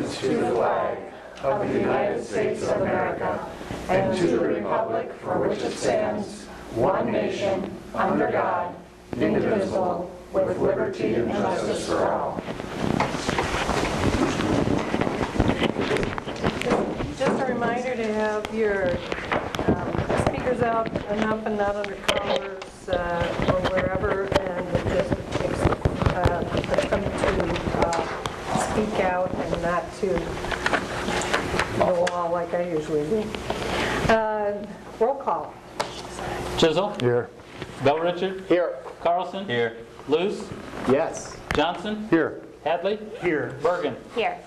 allegiance to the flag of the United States of America and to the republic for which it stands, one nation, under God, indivisible, with liberty and justice for all. Just a reminder to have your um, speakers out enough and not under collars uh, or wherever, and just uh, for them to uh, speak out and not to go all like I usually do. Uh, Roll call. Chisel. Here. Bell Richard. Here. Carlson. Here. Luce. Yes. Johnson. Here. Hadley. Here. Bergen. Here.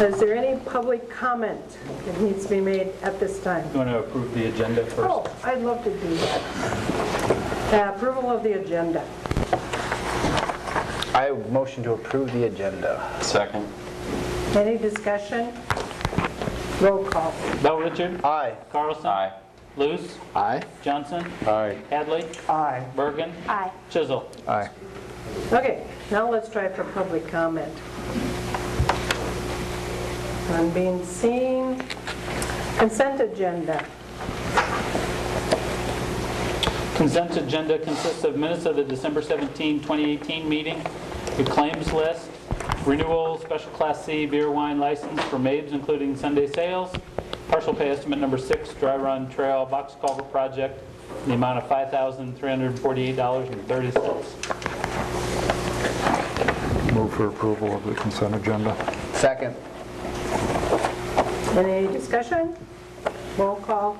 Is there any public comment that needs to be made at this time? You want to approve the agenda first? Oh, I'd love to do that. Uh, Approval of the agenda. I motion to approve the agenda. Second. Any discussion? Roll call. Bell Richard. Aye. Carlson. Aye. Luce. Aye. Johnson. Aye. Hadley. Aye. Bergen. Aye. Chisel. Aye. Okay, now let's try for public comment. None being seen. Consent agenda. Consent agenda consists of minutes of the December 17, 2018 meeting, the claims list, renewal, special class C beer wine license for Mabes, including Sunday sales, partial pay estimate number six, dry run trail box culvert project, in the amount of $5,348.30. Move for approval of the consent agenda. Second. Any discussion? Roll call.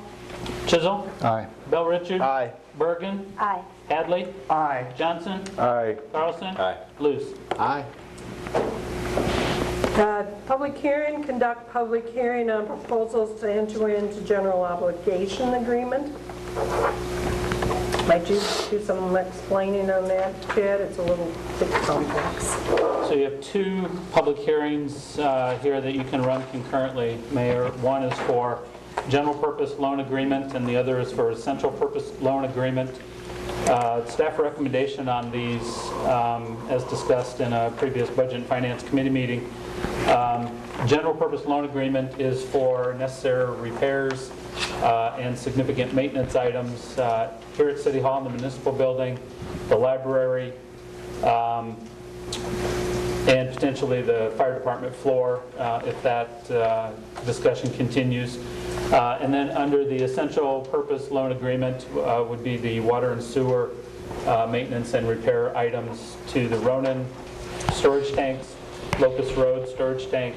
Chisel. Aye. Bell Richard. Aye. Bergen. Aye. Hadley. Aye. Johnson. Aye. Carlson. Aye. Luce. Aye. Uh, Public hearing, conduct public hearing on proposals to enter into general obligation agreement. Might you do some explaining on that, Chad? It's a little bit complex. So you have two public hearings uh, here that you can run concurrently, Mayor. One is for general purpose loan agreement, and the other is for essential purpose loan agreement. Uh, Staff recommendation on these, um, as discussed in a previous Budget and Finance Committee meeting. Um, General purpose loan agreement is for necessary repairs uh, and significant maintenance items uh, here at City Hall in the municipal building, the library, um, and potentially the fire department floor, uh, if that uh, discussion continues. Uh, And then under the essential purpose loan agreement uh, would be the water and sewer uh, maintenance and repair items to the Ronan storage tanks, Locust Road storage tank,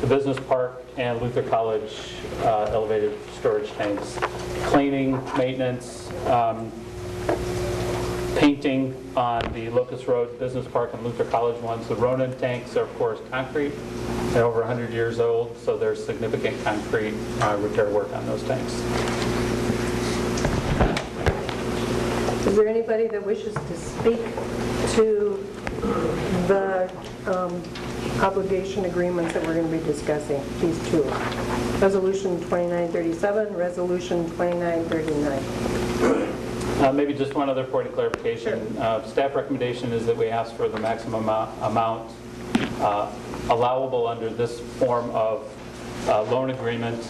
the business park, and Luther College uh, elevated storage tanks. Cleaning, maintenance, um, painting on the Locust Road Business Park and Luther College ones. The Ronan tanks are, of course, concrete. They're over 100 years old, so there's significant concrete uh, repair work on those tanks. Is there anybody that wishes to speak to the um, obligation agreements that we're going to be discussing, these two? Resolution 2937, Resolution 2939. Uh, Maybe just one other point of clarification. Uh, Staff recommendation is that we ask for the maximum amou- amount uh, allowable under this form of uh, loan agreement.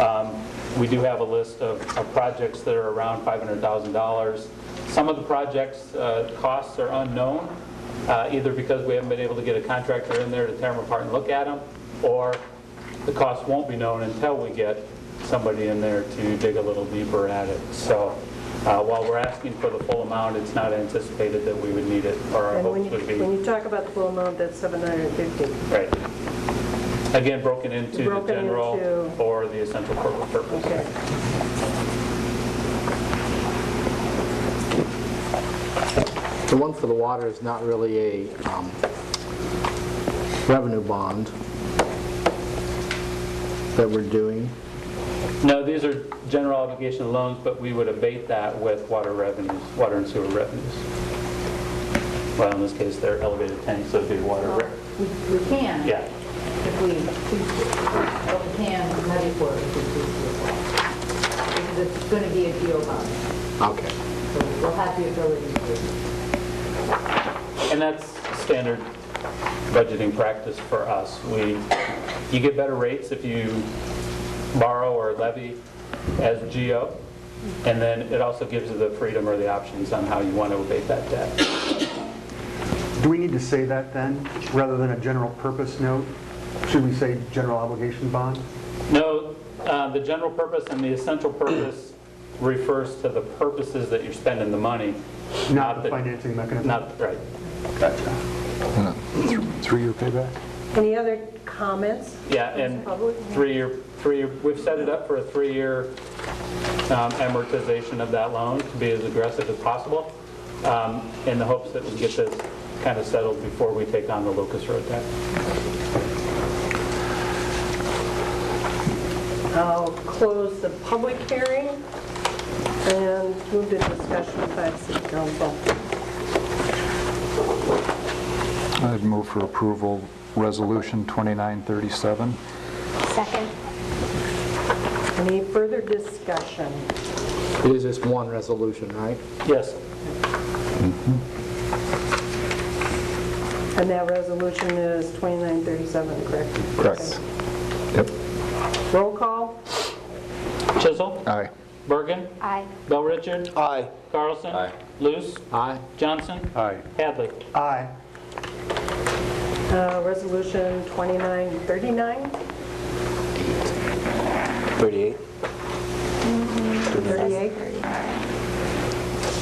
Um, We do have a list of of projects that are around $500,000. Some of the projects' uh, costs are unknown, uh, either because we haven't been able to get a contractor in there to tear them apart and look at them, or the cost won't be known until we get somebody in there to dig a little deeper at it. So uh, while we're asking for the full amount, it's not anticipated that we would need it, or our And when hopes you, would be. when you talk about the full amount, that's 750. Right. Again, broken into the Broken general into- or the essential corporate purpose. Okay. The one for the water is not really a um, revenue bond that we're doing. No, these are general obligation loans, but we would abate that with water revenues, water and sewer revenues. Well, in this case, they're elevated tanks, so it'd be water. re- We we can. Yeah. If we choose to. We can levy for it if we choose to. Because it's going to be a deal bond. Okay. So we'll have the ability to. And that's standard budgeting practice for us. We, you get better rates if you borrow or levy as GO, and then it also gives you the freedom or the options on how you want to abate that debt. Do we need to say that then, rather than a general purpose note? Should we say general obligation bond? No, uh, the general purpose and the essential purpose refers to the purposes that you're spending the money. Not the financing mechanism? Not, right. Gotcha. And a Three-year payback? Any other comments? Yeah, and Public? three-year, three, we've set it up for a three-year um, amortization of that loan to be as aggressive as possible, um, in the hopes that we get this kind of settled before we take on the Locust Road debt. I'll close the public hearing and move to discussion by the city council. I'd move for approval, Resolution 2937. Second. Any further discussion? It is just one resolution, right? Yes, And that resolution is 2937, correct? Correct. Yep. Roll call? Chisel, Aye. Bergen, Aye. Bell Richard, Aye. Carlson. Aye. Luce, Aye. Johnson, Aye. Hadley. Aye. Uh, Resolution 2939, 38. 38.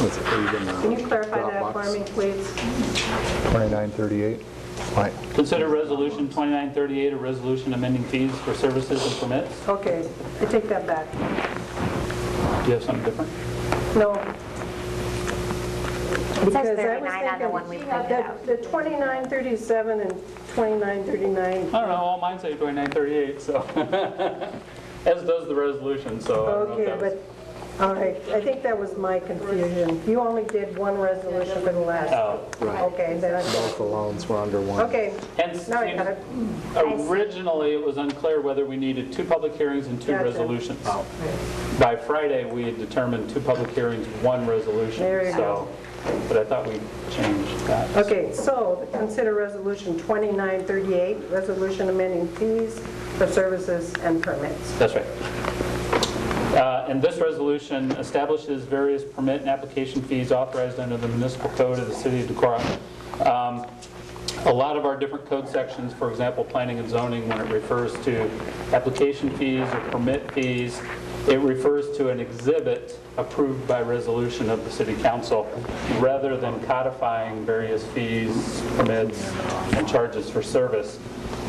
What's it, are you gonna- Can you clarify that for Dropbox? me, please? 2938. Right. Consider Resolution 2938 a resolution amending fees for services and permits. Okay, I take that back. Do you have something different? No. It Because I says was 39 on the thinking one we printed the- out. The 2937 and 2939, I don't know, all mine say 2938, so, as does the resolution, so. I don't know if okay, that was- but, all right, I think that was my confusion. You only did one resolution for the last. Oh, Right. Okay, then, Both the loans were under one. okay, Hence, now I got it. originally, it was unclear whether we needed two public hearings and two Gotcha. resolutions. Oh. By Friday, we had determined two public hearings, one resolution. There you so- go. But I thought we changed that. Okay, so consider Resolution 2938, resolution amending fees for services and permits. That's right. Uh, And this resolution establishes various permit and application fees authorized under the municipal code of the city of Decorah. Um, A lot of our different code sections, for example, planning and zoning, when it refers to application fees or permit fees, it refers to an exhibit approved by resolution of the city council, rather than codifying various fees, permits, and charges for service.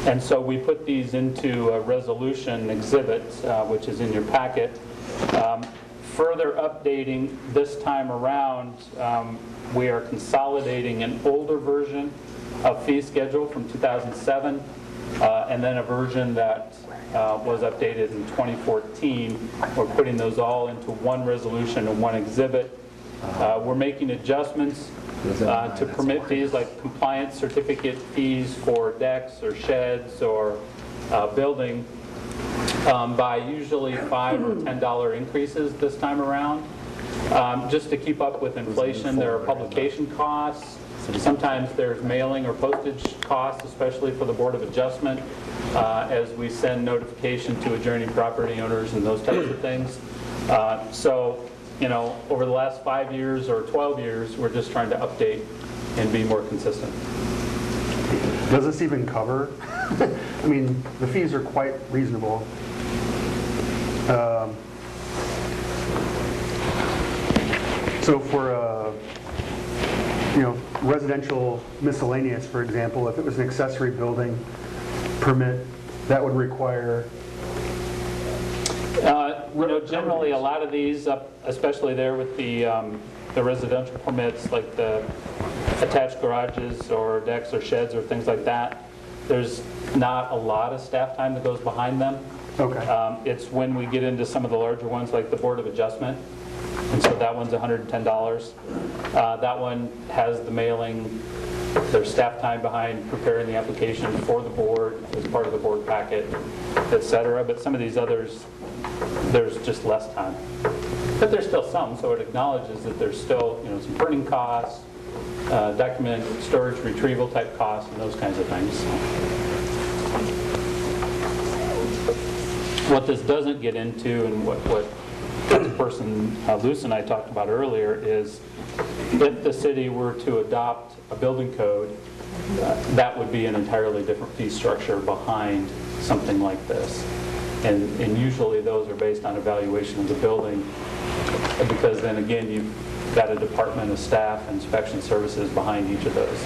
And so we put these into a resolution exhibit, uh, which is in your packet. Um, Further updating this time around, um, we are consolidating an older version of fee schedule from 2007, uh, and then a version that uh, was updated in 2014. We're putting those all into one resolution and one exhibit. Uh, We're making adjustments uh, to permit fees like compliance certificate fees for decks or sheds or uh, building um, by usually 5 or $10 increases this time around. Um, Just to keep up with inflation, there are publication costs. Sometimes there's mailing or postage costs, especially for the Board of Adjustment, uh, as we send notification to adjoining property owners and those types of things. Uh, So, you know, over the last five years or 12 years, we're just trying to update and be more consistent. Does this even cover? I mean, the fees are quite reasonable. Um, So for, uh, you know, residential miscellaneous, for example, if it was an accessory building permit, that would require, Uh, You know, generally, a lot of these, up- especially there with the um, the residential permits, like the attached garages or decks or sheds or things like that, there's not a lot of staff time that goes behind them. okay, Um, It's when we get into some of the larger ones, like the Board of Adjustment, and so that one's $110. Uh, That one has the mailing, there's staff time behind preparing the application for the board, as part of the board packet, et cetera, but some of these others, there's just less time. But there's still some, so it acknowledges that there's still, you know, some printing costs, uh, document storage retrieval type costs and those kinds of things. What this doesn't get into, and what, what the person, uh, Luce and I talked about earlier, is if the city were to adopt a building code, uh, that would be an entirely different fee structure behind something like this. And, and usually those are based on evaluation of the building, because then again, you've got a department of staff, inspection services behind each of those.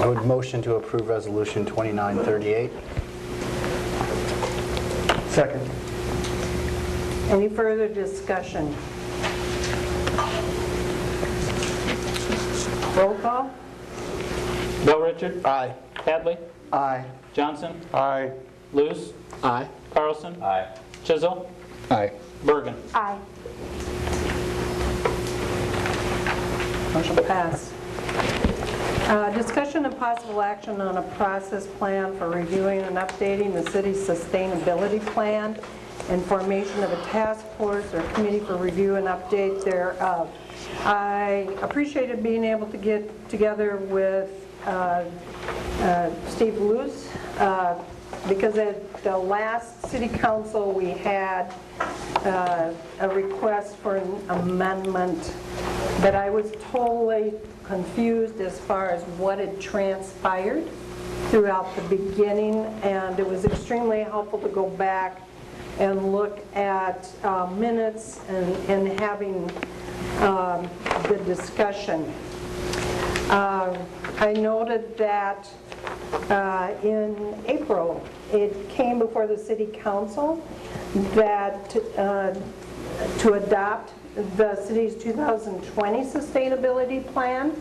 I would motion to approve Resolution 2938. Second. Any further discussion? Roll call? Bill Richard? Aye. Hadley? Aye. Johnson? Aye. Luce? Aye. Carlson? Aye. Chisel? Aye. Bergen? Aye. Motion pass. Uh, Discussion and possible action on a process plan for reviewing and updating the city's sustainability plan and formation of a task force or committee for review and update thereof. I appreciated being able to get together with uh, uh, Steve Luce, uh, because at the last city council, we had uh, a request for an amendment, but I was totally confused as far as what had transpired throughout the beginning, and it was extremely helpful to go back and look at uh, minutes and and having um, the discussion. Uh, I noted that uh, in April, it came before the city council that uh, to adopt the city's 2020 sustainability plan,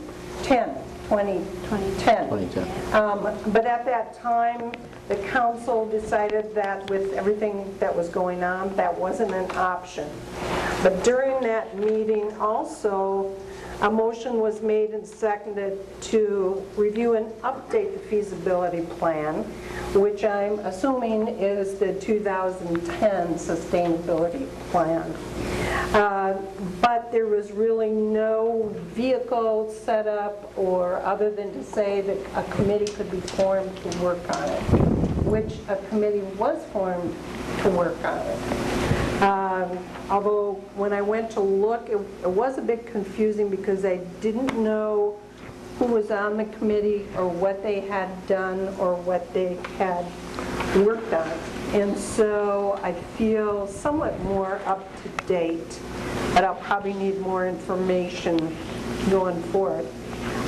10, 20, 2010. 2010. Um, But at that time, the council decided that with everything that was going on, that wasn't an option. But during that meeting also, a motion was made and seconded to review and update the feasibility plan, which I'm assuming is the 2010 sustainability plan. Uh, But there was really no vehicle set up or other than to say that a committee could be formed to work on it, which a committee was formed to work on it. Um, Although, when I went to look, it it was a bit confusing because I didn't know who was on the committee or what they had done or what they had worked on. And so I feel somewhat more up to date, but I'll probably need more information going forward.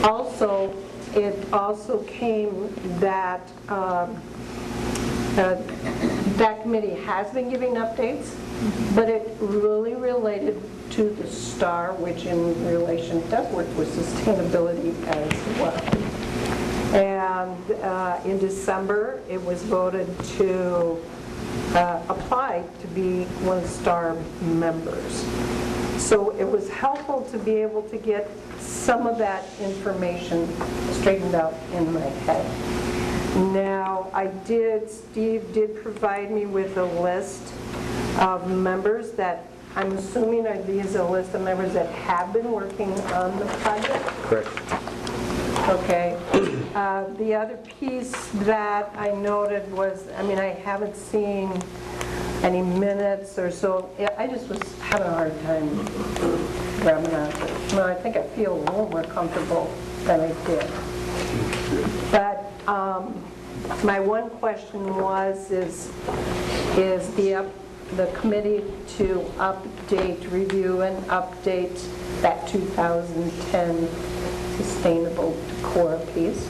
Also, it also came that uh, that committee has been giving updates, but it really related to the STAR, which in relation does work with sustainability as well. And uh, in December, it was voted to uh, apply to be one of STAR members. So it was helpful to be able to get some of that information straightened out in my head. Now, I did, Steve did provide me with a list of members that, I'm assuming are these a list of members that have been working on the project? Correct. Okay. Uh, The other piece that I noted was, I mean, I haven't seen any minutes or so, Yeah, I just was having a hard time grabbing on to it. No, I think I feel a little more comfortable than I did. But um, my one question was, is, is the, up- the committee to update, review and update that 2010 sustainable Decorah piece?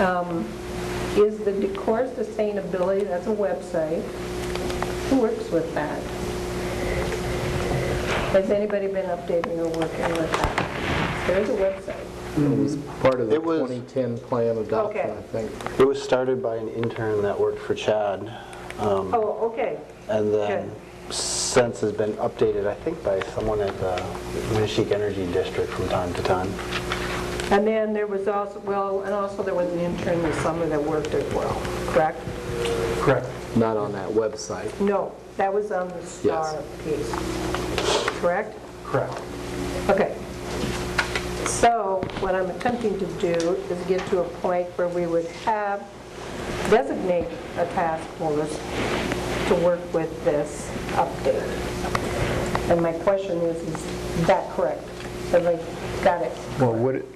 Um, Is the Decorah sustainability, that's a website, who works with that? Has anybody been updating or working with that? There's a website. It was part of the It was- 2010 plan adoption, Okay. I think. It was started by an intern that worked for Chad, um, Oh, okay. and then Okay. since has been updated, I think, by someone at the Winneshiek Energy District from time to time. And then there was also, well, and also there was an intern this summer that worked as well, correct? Correct. Not on that website. No, that was on the STAR piece, correct? Correct. Okay. So what I'm attempting to do is get to a point where we would have, designate a task force to work with this update. And my question is, is that correct? Have I got it? Well, would it,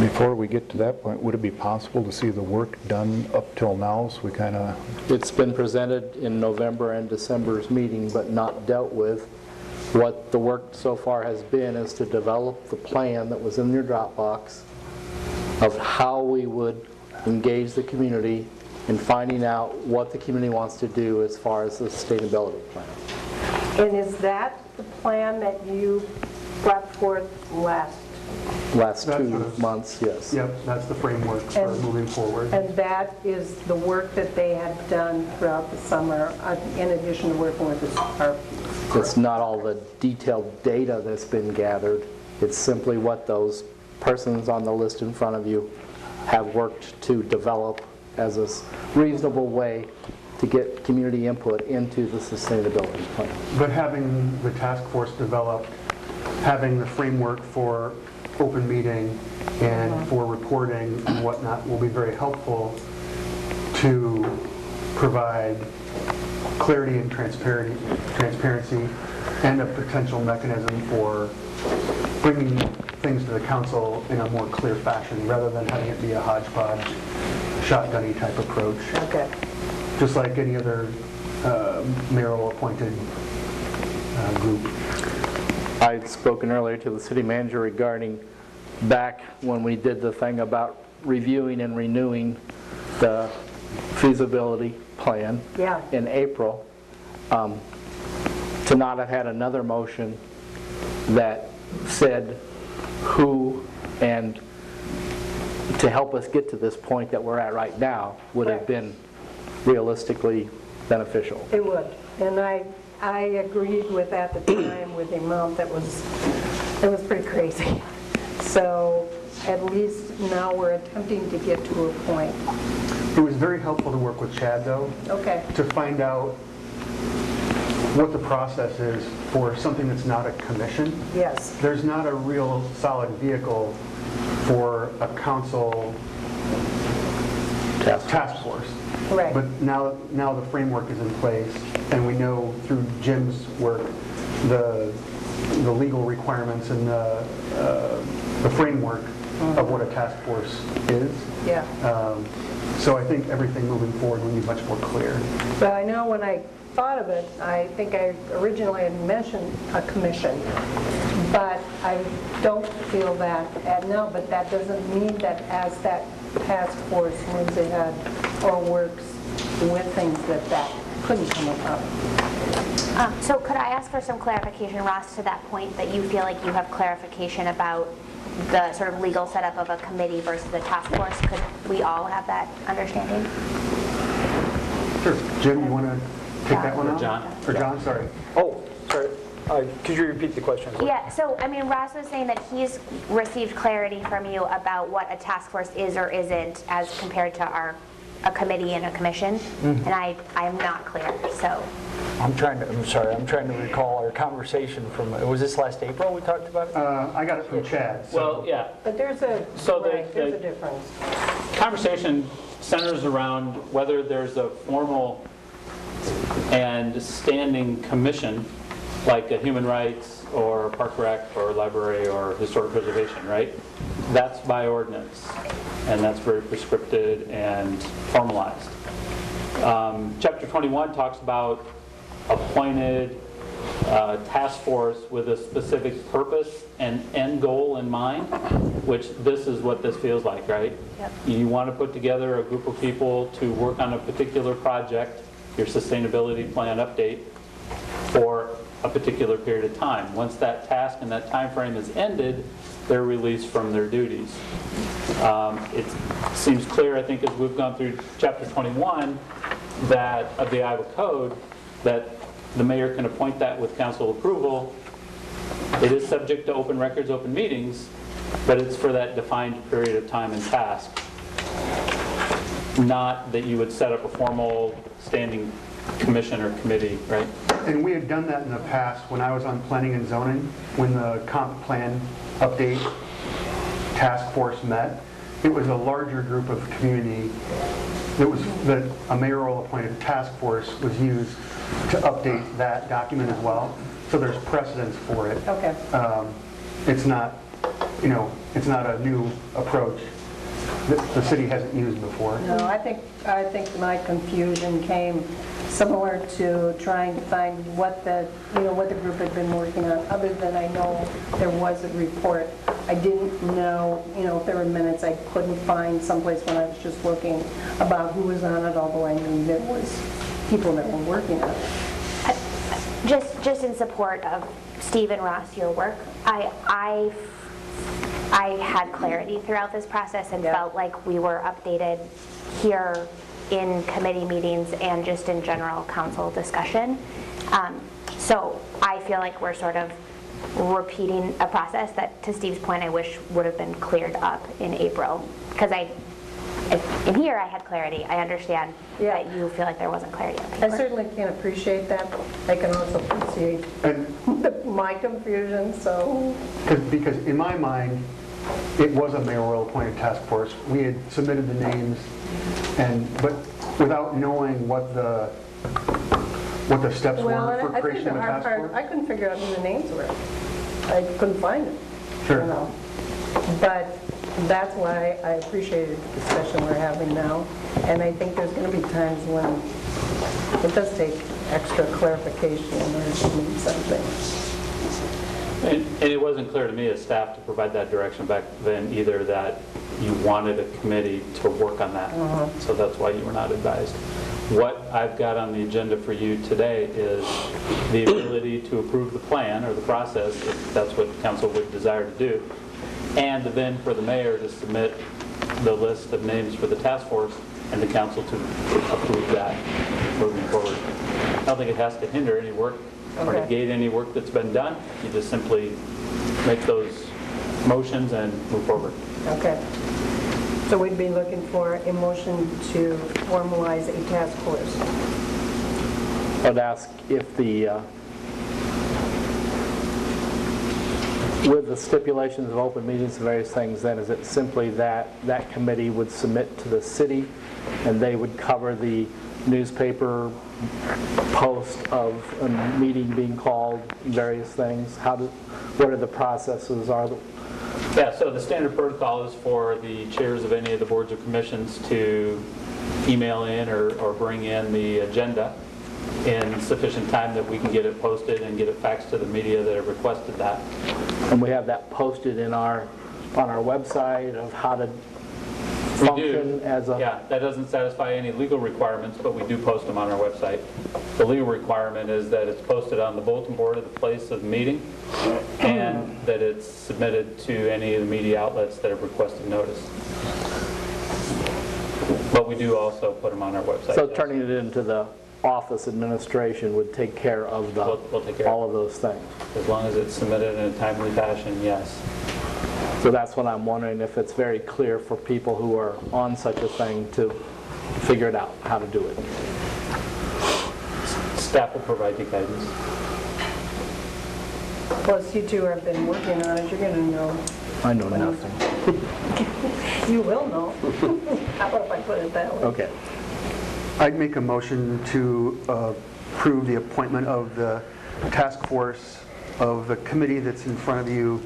before we get to that point, would it be possible to see the work done up till now, so we kind of, It's been presented in November and December's meeting, but not dealt with. What the work so far has been is to develop the plan that was in your Dropbox of how we would engage the community in finding out what the community wants to do as far as the sustainability plan. And is that the plan that you brought forth last? Last That's two what- months, yes. Yep, that's the framework for moving forward. And that is the work that they had done throughout the summer, uh, in addition to working with the RP? It's not all the detailed data that's been gathered. It's simply what those persons on the list in front of you have worked to develop as a reasonable way to get community input into the sustainability plan. But having the task force developed, having the framework for open meeting and uh-huh. for reporting and whatnot will be very helpful to provide clarity and transparency, transparency and a potential mechanism for bringing things to the council in a more clear fashion, rather than having it be a hodgepodge, shotgunny type approach, Okay. just like any other uh, mayoral-appointed uh, group. I had spoken earlier to the city manager regarding back when we did the thing about reviewing and renewing the feasibility plan Yeah. in April, um, to not have had another motion that said who and to help us get to this point that we're at right now would have Right. been realistically beneficial. It would. And I, I agreed with at the time with the amount that was, it was pretty crazy. So at least now we're attempting to get to a point. It was very helpful to work with Chad, though, Okay, to find out what the process is for something that's not a commission. yes, There's not a real solid vehicle for a council Task task force. right. But now, now the framework is in place, and we know through Jim's work, the, the legal requirements and the, uh, the framework of what a task force is. Yeah. Um, So I think everything moving forward will be much more clear. But I know when I thought of it, I think I originally had mentioned a commission, but I don't feel that at now, but that doesn't mean that as that task force moves ahead or works with things that that couldn't come about. Um, So could I ask for some clarification, Ross, to that point, that you feel like you have clarification about the sort of legal setup of a committee versus a task force? Could we all have that understanding? Sure. Jim, you want to take that one Or on? John. Or John, sorry. Oh, sorry. Uh, Could you repeat the question? Yeah, so, I mean, Ross was saying that he's received clarity from you about what a task force is or isn't as compared to our, a committee and a commission, and I, I am not clear, so. I'm trying to, I'm sorry, I'm trying to recall our conversation from, was this last April we talked about it? Uh, I got it from Chad. so- Well, yeah, But there's a, So the- right, there's the- a difference. conversation centers around whether there's a formal and standing commission, like a human rights or park rec or library or historic preservation, right? That's by ordinance, and that's very prescripted and formalized. Um, Chapter 21 talks about appointed uh, task force with a specific purpose and end goal in mind, which this is what this feels like, right? Yep. You want to put together a group of people to work on a particular project, your sustainability plan update, for a particular period of time. Once that task and that time frame is ended, they're released from their duties. Um, It seems clear, I think, as we've gone through chapter 21, that, of the Iowa Code, that the mayor can appoint that with council approval. It is subject to open records, open meetings, but it's for that defined period of time and task. Not that you would set up a formal standing commission or committee, right? And we had done that in the past when I was on planning and zoning, when the comp plan update task force met. It was a larger group of community, it was, that a mayoral appointed task force was used to update that document as well. So there's precedence for it. Okay. Um, It's not, you know, it's not a new approach that the city hasn't used before. No, I think, I think my confusion came similar to trying to find what the, you know, what the group had been working on, other than I know there was a report. I didn't know, you know, if there were minutes, I couldn't find someplace when I was just looking about who was on it, although I knew there was people that were working on it. Just, just in support of Steve and Ross, your work, I, I, I had clarity throughout this process and Yeah. felt like we were updated here in committee meetings and just in general council discussion. Um, So I feel like we're sort of repeating a process that, to Steve's point, I wish would have been cleared up in April. Because I, I- in here, I had clarity. I understand Yeah. that you feel like there wasn't clarity on I paper. certainly can appreciate that. I can also appreciate And the- my confusion, so, Because, because in my mind, it was a mayoral appointed task force. We had submitted the names and, but without knowing what the, what the steps well, were and for I think creation the of a hard task part, force. I couldn't figure out who the names were. I couldn't find them. Sure. you know. But that's why I appreciated the discussion we're having now. And I think there's going to be times when it does take extra clarification in order to mean something. And and it wasn't clear to me as staff to provide that direction back then either that you wanted a committee to work on that. Uh-huh. So that's why you were not advised. What I've got on the agenda for you today is the ability to approve the plan or the process, if that's what council would desire to do, and then for the mayor to submit the list of names for the task force and the council to approve that moving forward. I don't think it has to hinder any work or Okay. negate any work that's been done. You just simply make those motions and move forward. Okay. So we'd be looking for a motion to formalize a task force. I'd ask if the, uh, with the stipulations of open meetings and various things, then is it simply that that committee would submit to the city and they would cover the newspaper post of a meeting being called, various things? How do, what are the processes? Are the, Yeah, so the standard protocol is for the chairs of any of the boards or commissions to email in or, or bring in the agenda in sufficient time that we can get it posted and get it faxed to the media that have requested that. and we have that posted in our, on our website of how to We function do. as a... Yeah, that doesn't satisfy any legal requirements, but we do post them on our website. The legal requirement is that it's posted on the bulletin board at the place of the meeting, and that it's submitted to any of the media outlets that have requested notice. But we do also put them on our website. So yes. turning it into the office administration would take care of the, We'll- we'll take care of all of those things. As long as it's submitted in a timely fashion, yes. So that's what I'm wondering, if it's very clear for people who are on such a thing to figure it out, how to do it. Staff will provide you guidance. Plus, you two have been working on it, you're going to know. I know nothing. You will know. How about if I put it that way? Okay. I'd make a motion to uh, approve the appointment of the task force of the committee that's in front of you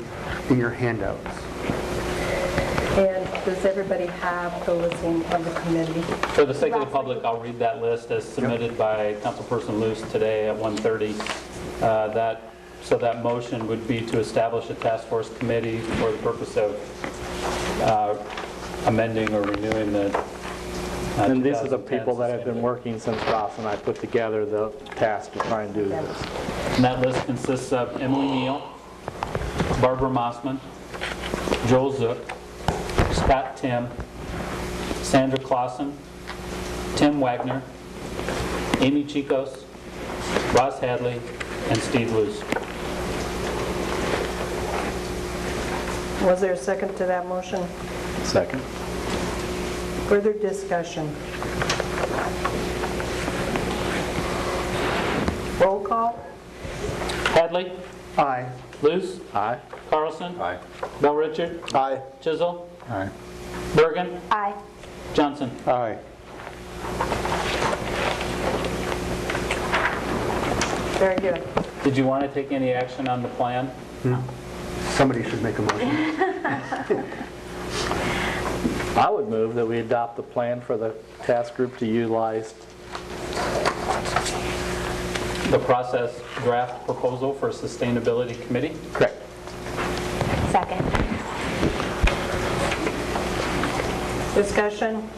in your handouts. And does everybody have the listing of the committee? For the sake of the public, I'll read that list as submitted by Councilperson Luce today at 1:30. Uh, That, so that motion would be to establish a task force committee for the purpose of uh, amending or renewing the And these are the people that have been working since Ross and I put together the task to try and do this. And that list consists of Emily Neal, Barbara Mossman, Joel Zook, Scott Tim, Sandra Clausen, Tim Wagner, Amy Chicos, Ross Hadley, and Steve Luce. Was there a second to that motion? Second. Further discussion? Roll call? Hadley? Aye. Luce? Aye. Carlson? Aye. Bell Richard? Aye. Chisel? Aye. Bergen? Aye. Johnson? Aye. Very good. Did you want to take any action on the plan? Somebody should make a motion. I would move that we adopt the plan for the task group to utilize The process draft proposal for a sustainability committee? Correct. Second. Discussion?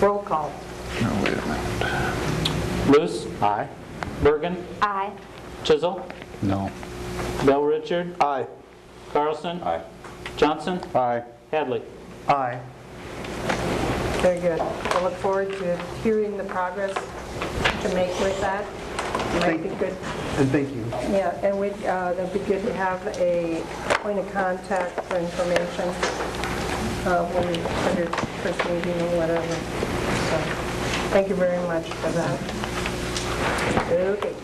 Roll call. No, wait a minute. Luce? Aye. Bergen? Aye. Chisel? No. Bell Richard? Aye. Carlson? Aye. Johnson? Aye. Hadley? Aye. Very good. I look forward to hearing the progress to make with that. Might be good. And thank you. Yeah, and we, uh, that'd be good to have a point of contact for information uh, when we put it first meeting or whatever. So, thank you very much for that. Okay.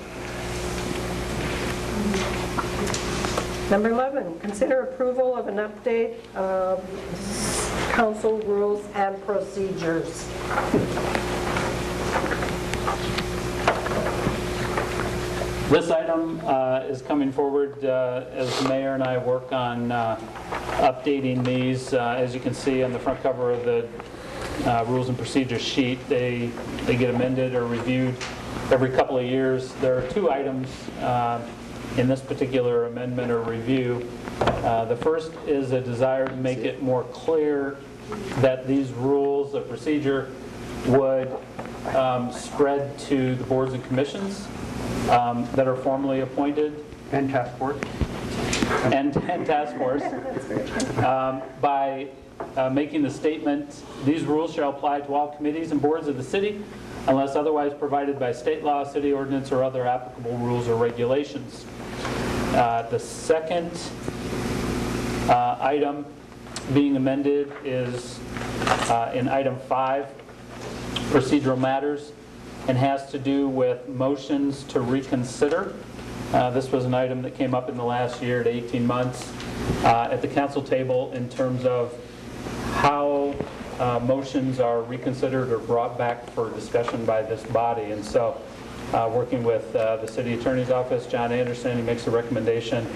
Number 11, consider approval of an update of council rules and procedures. This item uh, is coming forward uh, as the mayor and I work on uh, updating these. Uh, As you can see on the front cover of the uh, rules and procedures sheet, they, they get amended or reviewed every couple of years. There are two items uh, in this particular amendment or review. Uh, The first is a desire to make it more clear that these rules of procedure would um, spread to the boards and commissions um, that are formally appointed And task force? and and task force um, by uh, making the statement, "These rules shall apply to all committees and boards of the city unless otherwise provided by state law, city ordinance, or other applicable rules or regulations." Uh, The second uh, item being amended is uh, in item five, procedural matters, and has to do with motions to reconsider. Uh, This was an item that came up in the last year to 18 months uh, at the council table in terms of how motions are reconsidered or brought back for discussion by this body. And so, uh, working with uh, the city attorney's office, John Anderson, he makes a recommendation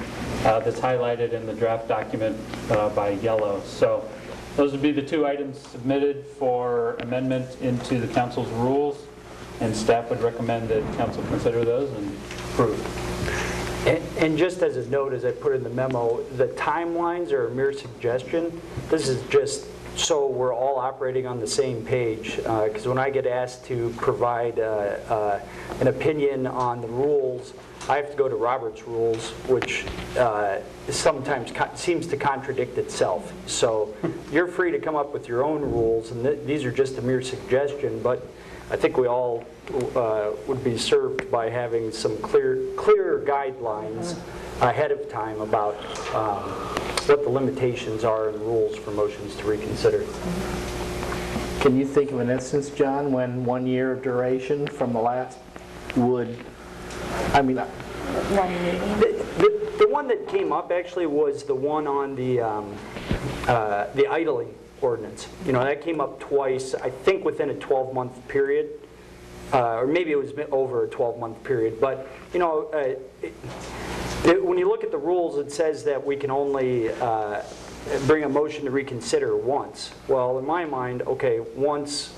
uh, that's highlighted in the draft document uh, by yellow. So those would be the two items submitted for amendment into the council's rules, and staff would recommend that council consider those and approve. And and just as a note, as I put in the memo, the timelines are a mere suggestion. This is just so we're all operating on the same page. Because when I get asked to provide uh, uh, an opinion on the rules, I have to go to Robert's rules, which uh, sometimes seems to contradict itself. So you're free to come up with your own rules, and th- these are just a mere suggestion, but I think we all uh, would be served by having some clear, clearer guidelines ahead of time about um, what the limitations are and rules for motions to reconsider. Can you think of an instance, John, when one year of duration from the last would, I mean, One meeting. The, the- the one that came up actually was the one on the, um, uh, the idling ordinance. You know, that came up twice, I think within a 12-month period, uh, or maybe it was over a 12-month period. But, you know, uh, it- it- when you look at the rules, it says that we can only uh, bring a motion to reconsider once. Well, in my mind, okay, once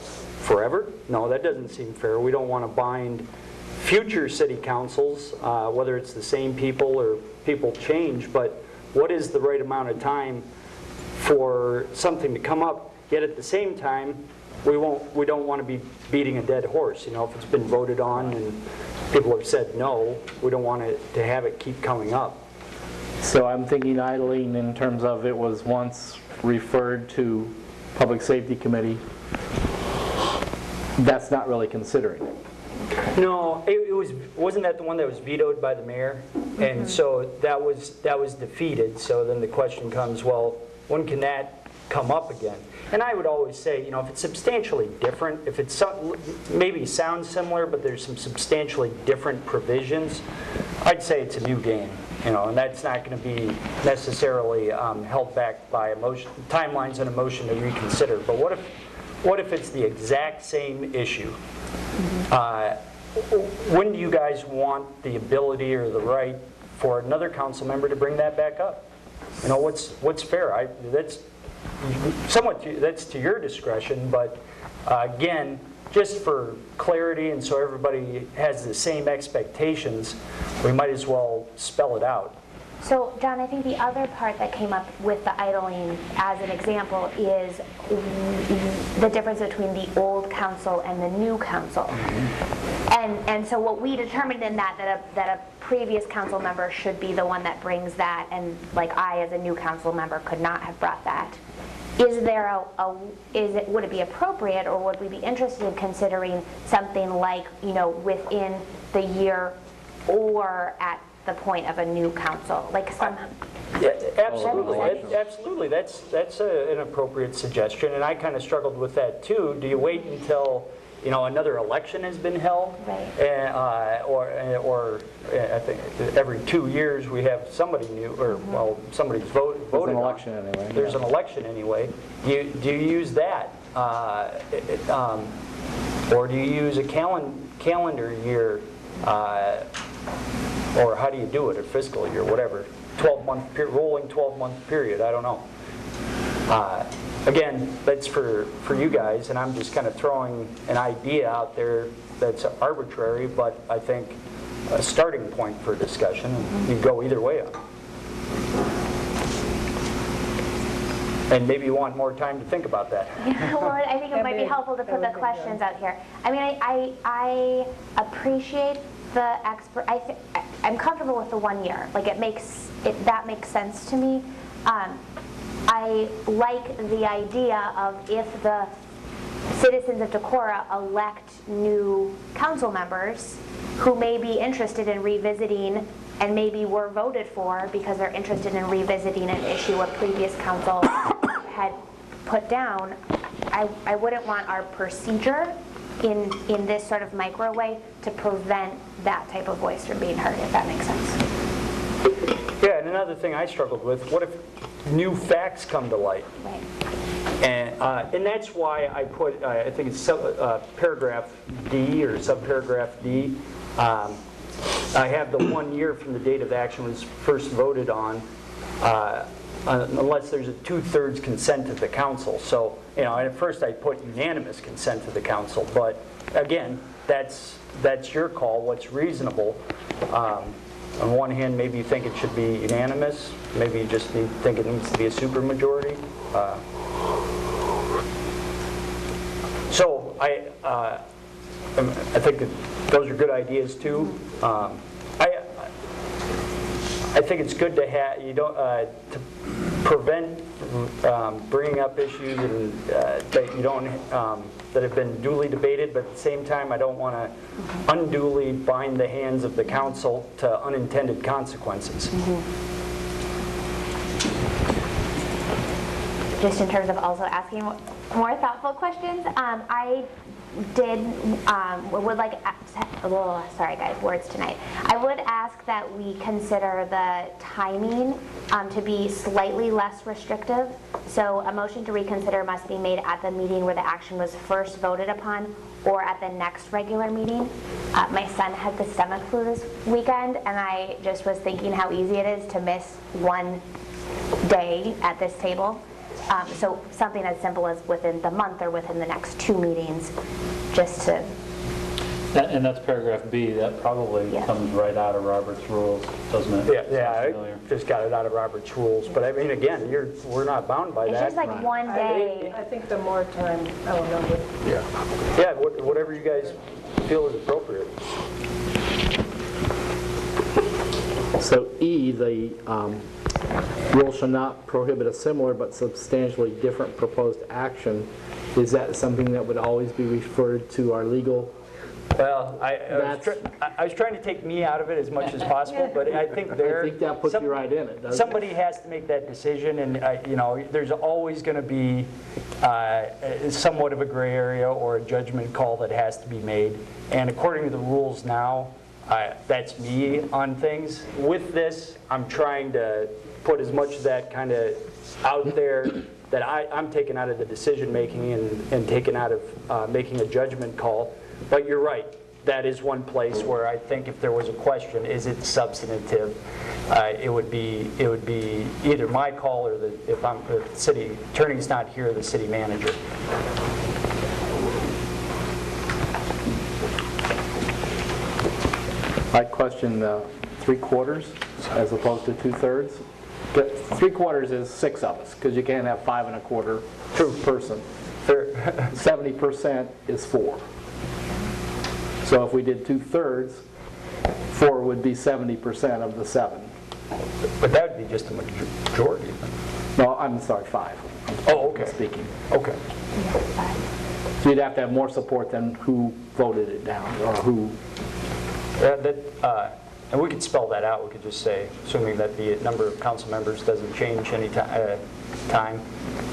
forever? No, that doesn't seem fair. We don't want to bind future city councils, uh, whether it's the same people or people change, but what is the right amount of time for something to come up? Yet at the same time, we won't, we don't want to be beating a dead horse. You know, if it's been voted on and people have said no, we don't want it to have it keep coming up. so I'm thinking idling in terms of it was once referred to Public Safety Committee. That's not really considering it. No, it it was, wasn't that the one that was vetoed by the mayor? And mm-hmm. so that was, that was defeated, so then the question comes, well, when can that come up again? And I would always say, you know, if it's substantially different, if it's maybe sounds similar, but there's some substantially different provisions, I'd say it's a new game, you know, and that's not going to be necessarily um, held back by emotion, timelines and a motion to reconsider. But what if, what if it's the exact same issue? Uh, When do you guys want the ability or the right for another council member to bring that back up? You know, what's, what's fair? I, that's somewhat, to- that's to your discretion, but uh, again, just for clarity and so everybody has the same expectations, we might as well spell it out. So, John, I think the other part that came up with the idling as an example is the difference between the old council and the new council. And, and so what we determined in that, that a, that a previous council member should be the one that brings that, and like I, as a new council member, could not have brought that. Is there a, a, is it, would it be appropriate, or would we be interested in considering something like, you know, within the year or at the point of a new council? Like some, Yeah, Absolutely, That- absolutely, that's, that's a- an appropriate suggestion, and I kind of struggled with that too. Do you wait until, you know, another election has been held? Right. Uh, Or, or uh, I think every two years, we have somebody new, or, well, somebody's vote- There's voted on. election anyway. There's an election anyway. Do you, do you use that? Uh, it- um, Or do you use a calen, calendar year, uh, or how do you do it, a fiscal year, whatever? 12-month, per- rolling 12-month period, I don't know. Uh, Again, that's for, for you guys, and I'm just kind of throwing an idea out there that's arbitrary, but I think a starting point for discussion, and you go either way on. And maybe you want more time to think about that. well, I think it might be helpful to put the questions out here. I mean, I, I, I appreciate the expert, I, thi- I- I'm comfortable with the one year. Like, it makes, it, that makes sense to me. Um, I like the idea of if the citizens of Decorah elect new council members who may be interested in revisiting and maybe were voted for because they're interested in revisiting an issue a previous council had put down, I, I wouldn't want our procedure in, in this sort of micro way to prevent that type of voice from being heard, if that makes sense. Yeah, and another thing I struggled with, what if new facts come to light? Right. And, uh, and that's why I put, uh, I think it's sub- uh, paragraph D or subparagraph D. Um, I have the one year from the date of action was first voted on, uh, uh, unless there's a two-thirds consent of the council. So, you know, at first I put unanimous consent of the council, but again, that's, that's your call, what's reasonable. Um, On one hand, maybe you think it should be unanimous, maybe you just need, think it needs to be a supermajority. Uh, So I, uh, I think those are good ideas too. Um, I, I think it's good to have, you don't, uh, to prevent um, bringing up issues and, uh, that you don't, um, that have been duly debated, but at the same time, I don't want to unduly bind the hands of the council to unintended consequences. just in terms of also asking more thoughtful questions, um, I did, um, would like, oh, sorry guys, words tonight. I would ask that we consider the timing um, to be slightly less restrictive. So a motion to reconsider must be made at the meeting where the action was first voted upon or at the next regular meeting. Uh, My son had the stomach flu this weekend, and I just was thinking how easy it is to miss one day at this table. Um, So something as simple as within the month or within the next two meetings, just to, That- And that's paragraph B, that probably Yeah. comes right out of Robert's rules, doesn't it? Yeah, yeah, Sounds I just got it out of Robert's rules, but I mean, again, you're, we're not bound by it's that. just like one day. I think the more time element would Yeah, what- whatever you guys feel is appropriate. So E, the um, rule shall not prohibit a similar but substantially different proposed action. Is that something that would always be referred to our legal Well, I, I was That's- try- I- I was trying to take me out of it as much as possible, but I think there. I think that puts some- you right in it, doesn't it? Somebody has to make that decision, and, uh, you know, there's always going to be uh, somewhat of a gray area or a judgment call that has to be made. And according to the rules now, I- that's me on things. With this, I'm trying to put as much of that kind of out there that I, I'm taken out of the decision-making and, and taken out of uh, making a judgment call. But you're right, that is one place where I think if there was a question, is it substantive? Uh, It would be, it would be either my call or the, if I'm, the city attorney's not here, the city manager. I'd question uh, three quarters as opposed to two-thirds. But Three quarters is six of us, because you can't have five and a quarter per person. 70% is four. So if we did two-thirds, four would be 70% of the seven. But that would be just a majority. No, I'm sorry, five. Oh, okay, Speaking. okay. So you'd have to have more support than who voted it down, or who, Yeah, That, uh, and we could spell that out, we could just say, assuming that the number of council members doesn't change any ti- uh, time,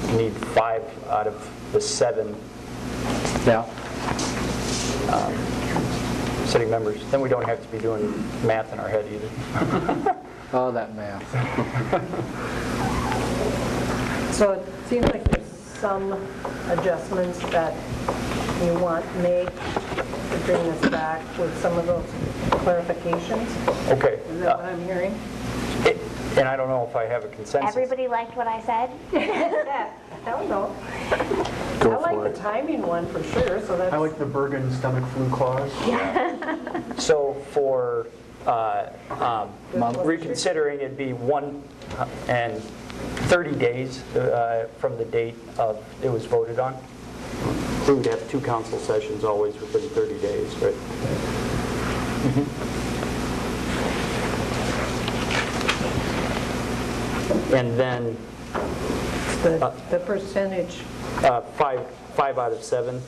you need five out of the seven yeah. city members, then we don't have to be doing math in our head either. Oh, that math. So it seems like there's some adjustments that you want made to bring this back with some of those clarifications. Okay. Is that what I'm hearing? It- And I don't know if I have a consensus. Everybody liked what I said? Yeah, I don't know. Go I like for the it. timing one for sure, so that's. I like the Bergan stomach flu clause. Yeah. So for uh, um, reconsidering, it'd be one uh, and 30 days uh, from the date of it was voted on. We would have two council sessions always within 30 days, right? And then The the percentage, uh, five, five out of seven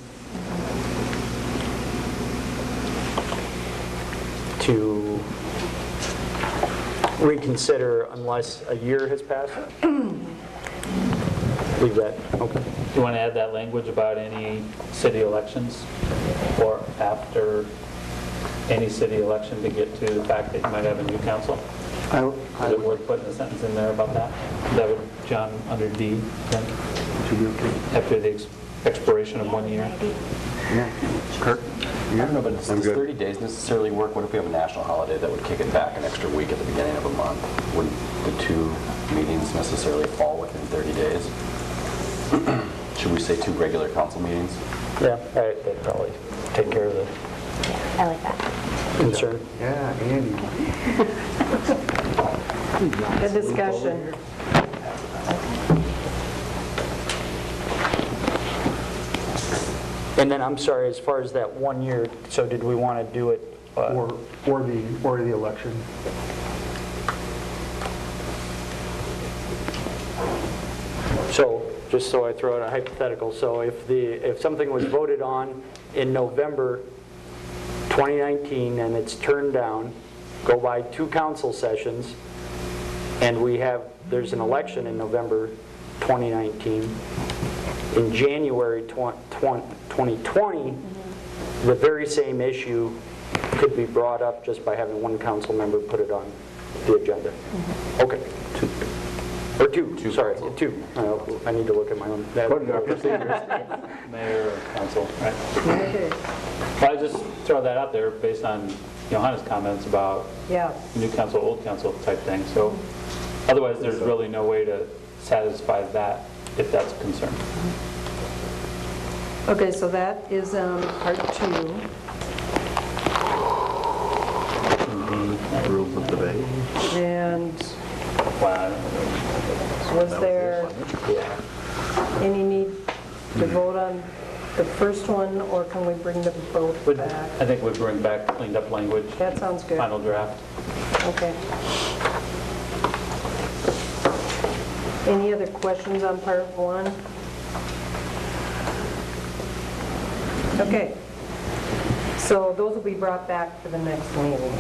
to reconsider unless a year has passed? Leave that, okay. Do you want to add that language about any city elections or after any city election to get to the fact that you might have a new council? I- Is it worth putting a sentence in there about that? That would, John, under D, then? After the ex- expiration of one year? Yeah. Kurt? I don't know, but does 30 days necessarily work? What if we have a national holiday that would kick it back an extra week at the beginning of a month? Wouldn't the two meetings necessarily fall within 30 days? Should we say two regular council meetings? Yeah, that- that'd probably take care of the I like that. concern. Yeah, Andy. the discussion. And then, I'm sorry, as far as that one year, so did we want to do it? uh, Or, or the, or the election. So, just so I throw out a hypothetical, so if the, if something was voted on in November 2019 and it's turned down, go by two council sessions, and we have, there's an election in November 2019, in January 20 2020, the very same issue could be brought up just by having one council member put it on the agenda. Mm-hmm. Okay. Or two, Two sorry, two. Uh, I need to look at my own. that- Put it in our procedures. Mayor or council, right? Okay, Well, I just throw that out there based on Johanna's comments about Yeah, new council, old council type thing. So otherwise, there's really no way to satisfy that if that's a concern. okay, so that is um, part two. Rules of debate. And Wow. was there any need to mm-hmm. vote on the first one, or can we bring them both Would- back? I think we'd bring back cleaned up language, That sounds good. final draft. Okay. Any other questions on part one? Okay. So those will be brought back for the next meeting.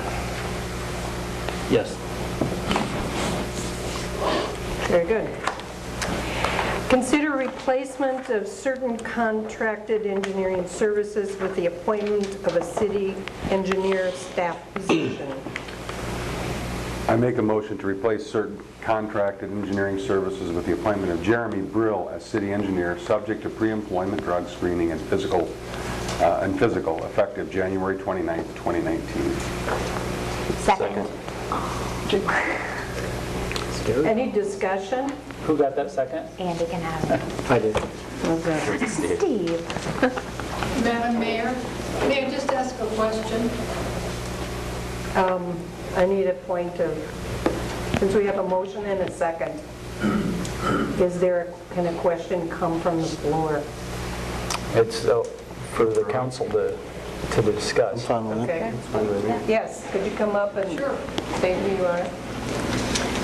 Yes. Very good. Consider replacement of certain contracted engineering services with the appointment of a city engineer staff position. I make a motion to replace certain contracted engineering services with the appointment of Jeremy Brill as city engineer, subject to pre-employment drug screening and physical, uh, and physical, effective January 29th, 2019. Second. Any discussion? Who got that second? Andy can have it. I did. Steve. Madam Mayor, may I just ask a question? Um, I need a point of, since we have a motion and a second, is there, can a question come from the floor? It's uh, for the council to, to discuss. Fine with it. Okay? It. Yes, could you come up and state who you are?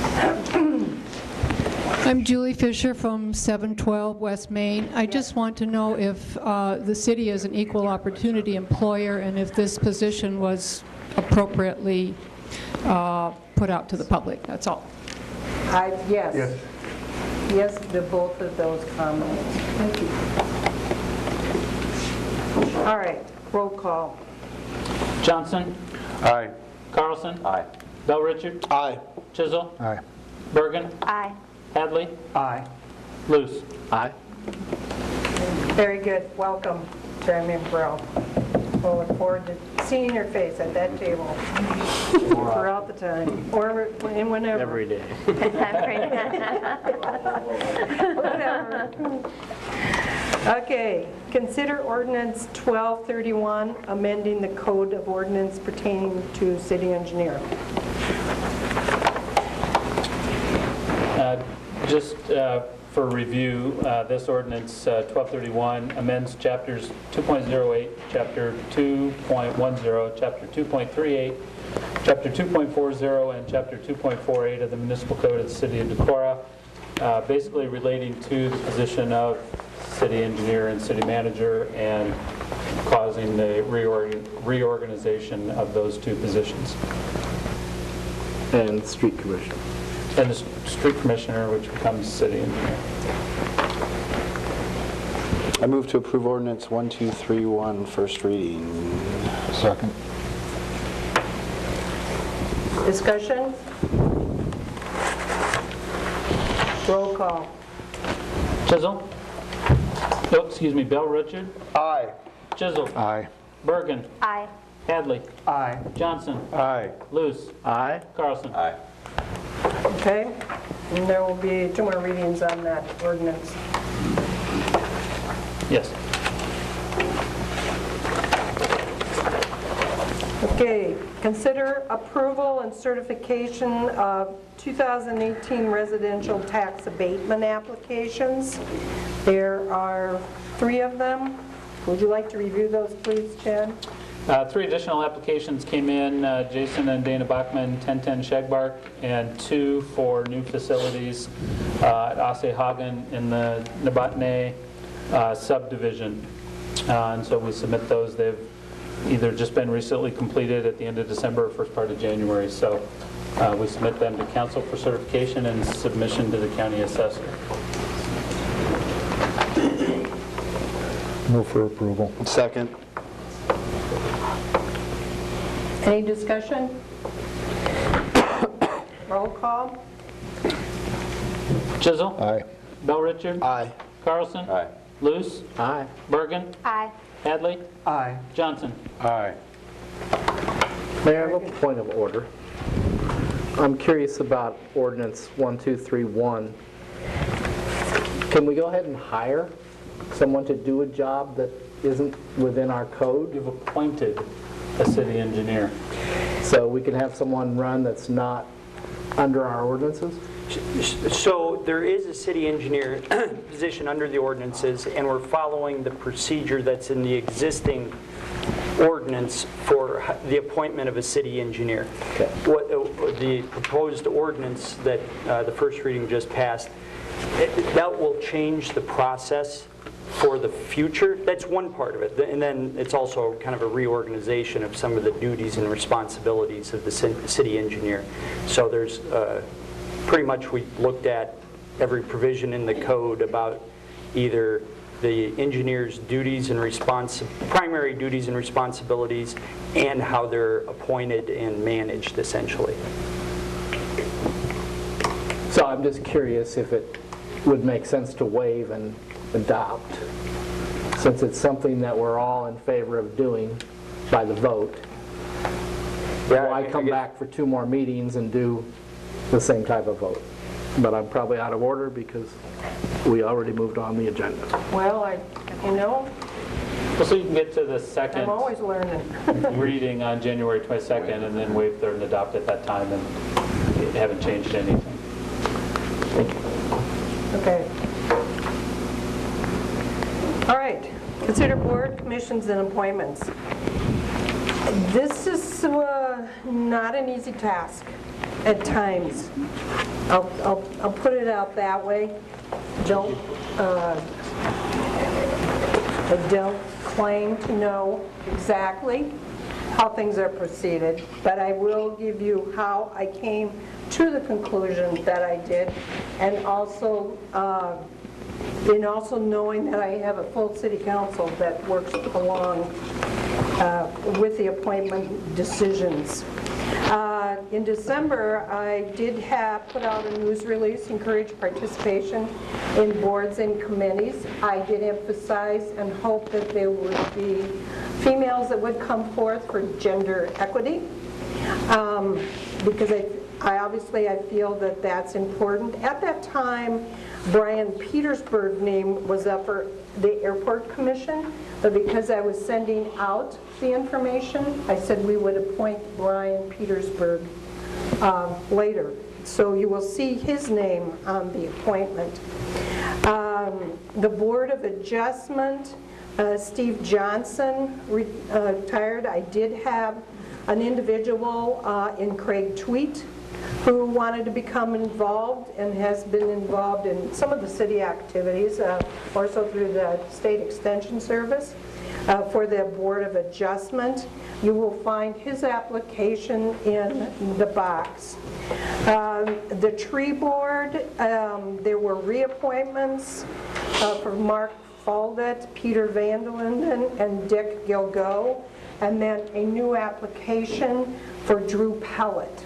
I'm Julie Fisher from 712 West Main. I just want to know if uh, the city is an equal opportunity employer and if this position was appropriately uh, put out to the public, that's all. I, yes. Yes. Yes to both of those comments. Thank you. All right, roll call. Johnson? Aye. Carlson? Aye. Bell Richard? Aye. Chisel? Aye. Bergan? Aye. Hadley? Aye. Luce? Aye. Very good, welcome, Chairman Burrell. We'll look forward to seeing your face at that table throughout the time, or and whenever. Every day. Whatever. Okay, consider ordinance 1231, amending the code of ordinance pertaining to city engineer. Uh, Just uh, for review, uh, this ordinance, uh, 1231, amends chapters 2.08, chapter 2.10, chapter 2.38, chapter 2.40, and chapter 2.48 of the municipal code of the city of Decorah, uh, basically relating to the position of city engineer and city manager and causing the reorg- reorganization of those two positions. And street commission. And the street commissioner, which becomes city engineer. I move to approve ordinance 1231, first reading. Second. Discussion? Roll call. Chisel? Oh, excuse me, Bell Richard? Aye. Chisel? Aye. Bergan? Aye. Hadley? Aye. Johnson? Aye. Luce? Aye. Carlson? Aye. Okay? And there will be two more readings on that ordinance. Yes. Okay, consider approval and certification of 2018 residential tax abatement applications. There are three of them. Would you like to review those, please, Chad? Uh, Three additional applications came in, uh, Jason and Dana Bachman, 1010 Shagbark, and two for new facilities uh, at Aase Haugen in the Nabatne uh, subdivision. Uh, And so we submit those. They've either just been recently completed at the end of December or first part of January. So uh, we submit them to council for certification and submission to the county assessor. Move for approval. Second. Any discussion? Roll call? Chisel? Aye. Bell Richard? Aye. Carlson? Aye. Luce? Aye. Bergan? Aye. Hadley? Aye. Johnson? Aye. Mayor, I have a point of order. I'm curious about ordinance 1231. Can we go ahead and hire someone to do a job that isn't within our code? You've appointed a city engineer. So we can have someone run that's not under our ordinances? So there is a city engineer position under the ordinances, and we're following the procedure that's in the existing ordinance for the appointment of a city engineer. Okay. What, uh, the proposed ordinance that uh, the first reading just passed, it- that will change the process for the future. That's one part of it. And then it's also kind of a reorganization of some of the duties and responsibilities of the city engineer. So there's, uh, pretty much we looked at every provision in the code about either the engineer's duties and respons, primary duties and responsibilities, and how they're appointed and managed essentially. So I'm just curious if it would make sense to waive and adopt, since it's something that we're all in favor of doing by the vote. Yeah, I Why mean, I come guess- back for two more meetings and do the same type of vote? But I'm probably out of order because we already moved on the agenda. Well, I, you know, Well, so you can get to the second I'm always learning. reading on January 22nd and then waive third and adopt at that time and you haven't changed anything. Okay. All right, consider board commissions and appointments. This is uh, not an easy task at times. I'll, I'll, I'll put it out that way. Don't, uh, don't claim to know exactly how things are proceeded, but I will give you how I came to the conclusion that I did, and also, uh, in also knowing that I have a full city council that works along uh, with the appointment decisions. Uh, In December, I did have, put out a news release, encourage participation in boards and committees. I did emphasize and hope that there would be females that would come forth for gender equity, Um, because I, I obviously, I feel that that's important. At that time, Brian Petersburg name was up for the airport commission, but because I was sending out the information, I said we would appoint Brian Petersburg um, later. So you will see his name on the appointment. Um, The Board of Adjustment, uh, Steve Johnson uh, retired. I did have an individual uh, in Craig Tweet who wanted to become involved and has been involved in some of the city activities, uh, also through the State Extension Service uh, for the Board of Adjustment. You will find his application in the box. Um, The Tree Board, um, there were reappointments uh, for Mark Faldet, Peter Vandelinden, and Dick Gilgo, and then a new application for Drew Pellet.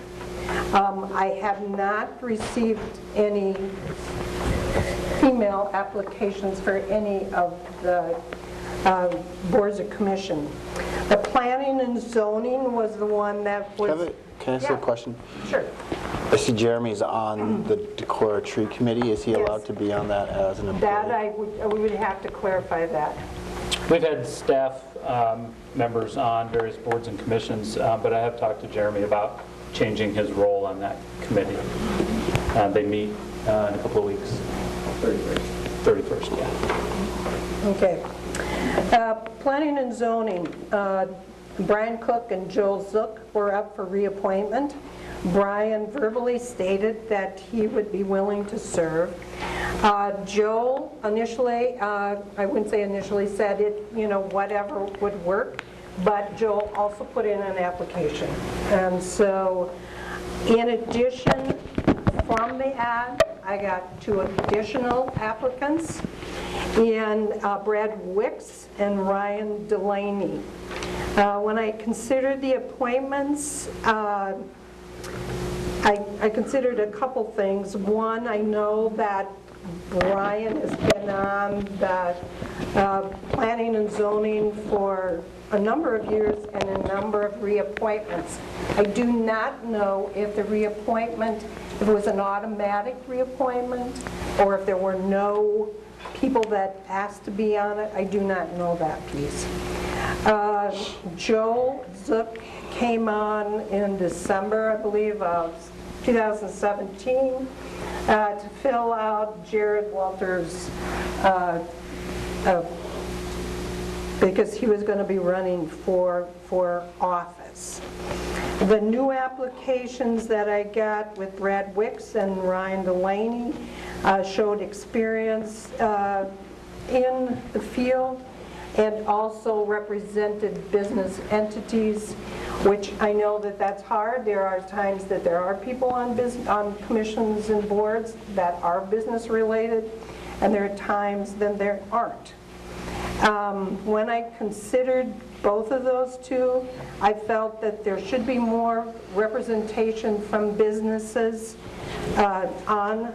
Um, I have not received any female applications for any of the uh, boards of commission. The planning and zoning was the one that was... Have a- Can I ask you a Yeah. question? Sure. I see Jeremy's on the Decorah Tree Committee. Is he Yes. allowed to be on that as an employee? That I would, we would have to clarify that. We've had staff um, members on various boards and commissions, uh, but I have talked to Jeremy about changing his role on that committee. Uh, They meet uh, in a couple of weeks. 31st. 31st, yeah. Okay. Uh, Planning and zoning, uh, Brian Cook and Joel Zook were up for reappointment. Brian verbally stated that he would be willing to serve. Uh, Joel initially, uh, I wouldn't say initially, said it, you know, whatever would work, but Joel also put in an application. And so, in addition, from the ad, I got two additional applicants, and uh, Brad Wicks and Ryan Delaney. Uh, When I considered the appointments, uh, I I considered a couple things. One, I know that Brian has been on the uh, planning and zoning for a number of years and a number of reappointments. I do not know if the reappointment, if it was an automatic reappointment, or if there were no people that asked to be on it. I do not know that piece. Uh, Joe Zook came on in December, I believe, of 2017, uh, to fill out Jared Walters' uh, uh, because he was going to be running for, for office. The new applications that I got with Brad Wicks and Ryan Delaney uh, showed experience uh, in the field and also represented business entities, which I know that that's hard. There are times that there are people on bus, on commissions and boards that are business-related, and there are times then there aren't. Um, When I considered both of those two, I felt that there should be more representation from businesses uh, on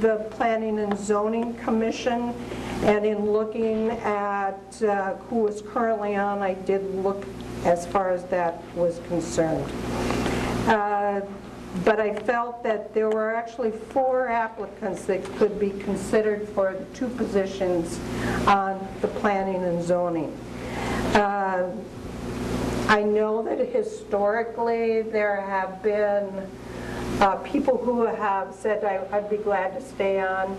the Planning and Zoning Commission, and in looking at uh, who is currently on, I did look as far as that was concerned. Uh, But I felt that there were actually four applicants that could be considered for the two positions on the planning and zoning. Uh, I know that historically, there have been uh, people who have said, "I- I'd be glad to stay on,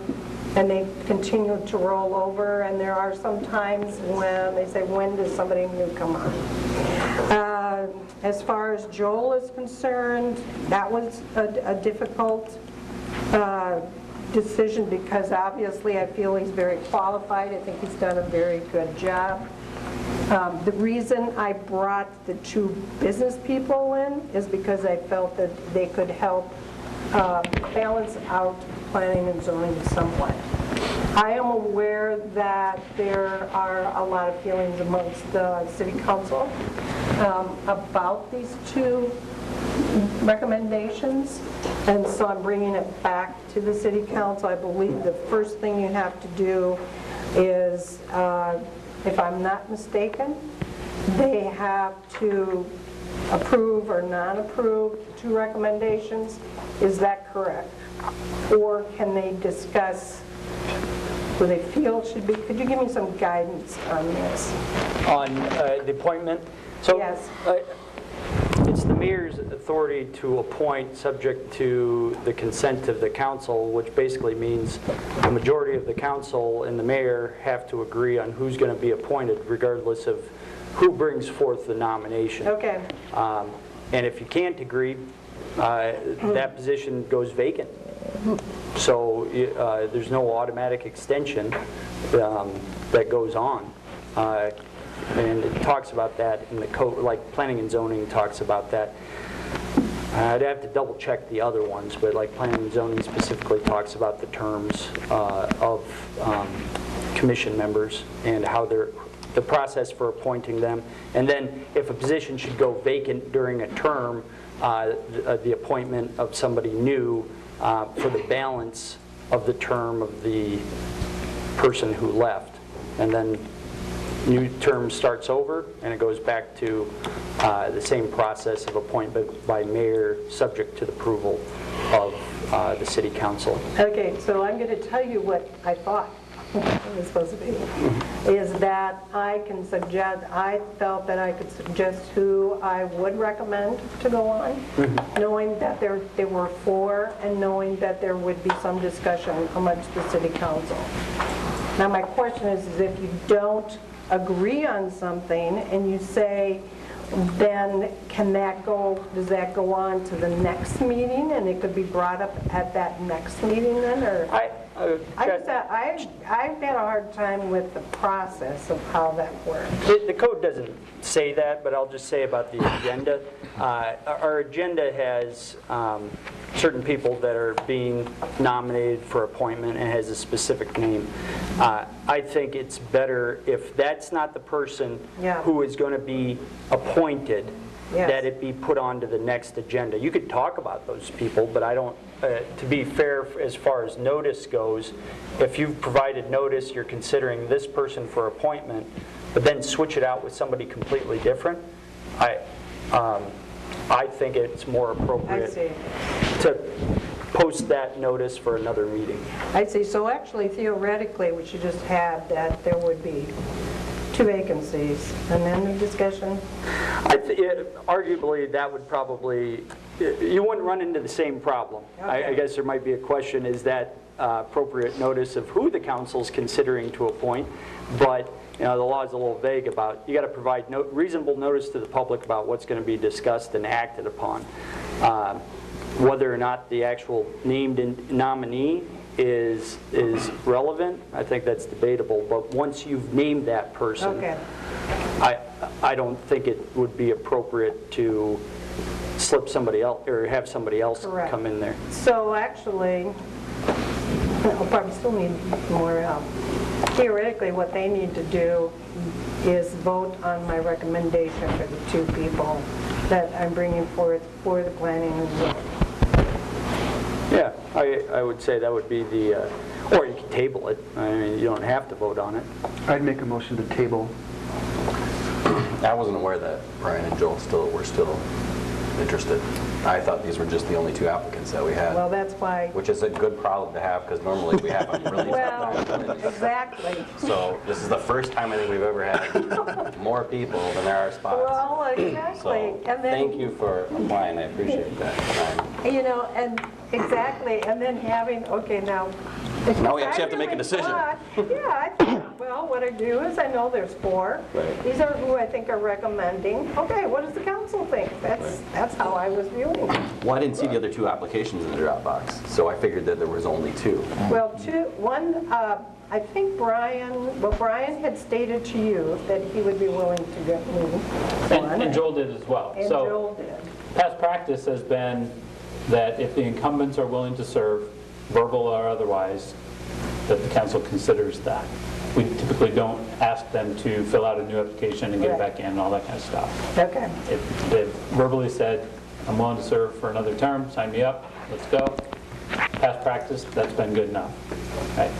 and they continue to roll over, and there are some times when they say, when does somebody new come on? Uh, As far as Joel is concerned, that was a a difficult uh, decision because obviously I feel he's very qualified. I think he's done a very good job. Um, The reason I brought the two business people in is because I felt that they could help uh, balance out planning and zoning somewhat. I am aware that there are a lot of feelings amongst the city council um, about these two recommendations, and so I'm bringing it back to the city council. I believe the first thing you have to do is, uh, if I'm not mistaken, they have to approve or not approve two recommendations. Is that correct? Or can they discuss who they feel should be? Could you give me some guidance on this? On uh, the appointment, so Yes. uh, it's the mayor's authority to appoint subject to the consent of the council, which basically means the majority of the council and the mayor have to agree on who's going to be appointed regardless of who brings forth the nomination. Okay. Um, And if you can't agree, uh, that position goes vacant. So uh, there's no automatic extension um, that goes on. Uh, And it talks about that in the code, like planning and zoning talks about that. I'd have to double check the other ones, but like planning and zoning specifically talks about the terms uh, of um, commission members and how they're, the process for appointing them. And then if a position should go vacant during a term, uh, the uh, the appointment of somebody new uh, for the balance of the term of the person who left. And then new term starts over, and it goes back to uh, the same process of appointment by mayor, subject to the approval of uh, the city council. Okay, so I'm going to tell you what I thought it was supposed to be, is that I can suggest, I felt that I could suggest who I would recommend to go on, knowing that there, there were four, and knowing that there would be some discussion amongst the city council. Now, my question is, is if you don't agree on something, and you say, then can that go, does that go on to the next meeting, and it could be brought up at that next meeting then, or? I, uh, I just, I, I've had a hard time with the process of how that works. The the code doesn't say that, but I'll just say about the agenda. Uh, Our agenda has um, certain people that are being nominated for appointment and has a specific name. Uh, I think it's better if that's not the person Yeah. who is going to be appointed, Yes. that it be put onto the next agenda. You could talk about those people, but I don't, uh, to be fair, as far as notice goes, if you've provided notice, you're considering this person for appointment, but then switch it out with somebody completely different, I, um, I think it's more I appropriate see. to post that notice for another meeting. I see, so actually theoretically, what you just have that there would be two vacancies, and then the discussion, I thi- it- Arguably, that would probably, you wouldn't run into the same problem. I I guess there might be a question, is that uh, appropriate notice of who the council's considering to appoint? But, you know, the law is a little vague about, you got to provide no- reasonable notice to the public about what's going to be discussed and acted upon. Um, Whether or not the actual named in- nominee is, is relevant. I think that's debatable, but once you've named that person, Okay. I, I don't think it would be appropriate to slip somebody else, or have somebody else Correct. come in there. So actually, I'll probably still need more help. Theoretically, what they need to do is vote on my recommendation for the two people that I'm bringing forth for the planning and zoning. Yeah, I, I would say that would be the, uh, or you can table it. I mean, you don't have to vote on it. I'd make a motion to table. I wasn't aware that Brian and Joel still, were still interested. I thought these were just the only two applicants that we had, Well, that's why, which is a good problem to have, because normally we have really well, sometimes. exactly. So this is the first time I think we've ever had more people than there are spots. Well, exactly. So, And then- thank you for applying, I appreciate that. You know, and, exactly, and then having, okay, now. Now we actually have to make a decision. thought- Yeah, I thought, well, what I do is I know there's four. Right. These are who I think are recommending. Okay, what does the council think? That's, that's how I was viewing it. Well, I didn't see the other two applications in the Dropbox, so I figured that there was only two. Well, two, one, uh, I think Brian, well, Brian had stated to you that he would be willing to get me And one. and Joel did as well. And So Joel did. past practice has been that if the incumbents are willing to serve, verbal or otherwise, that the council considers that. We typically don't ask them to fill out a new application and get it Right. back in and all that kind of stuff. Okay. If they've verbally said, I'm willing to serve for another term, sign me up, let's go. Past practice, that's been good enough. Right.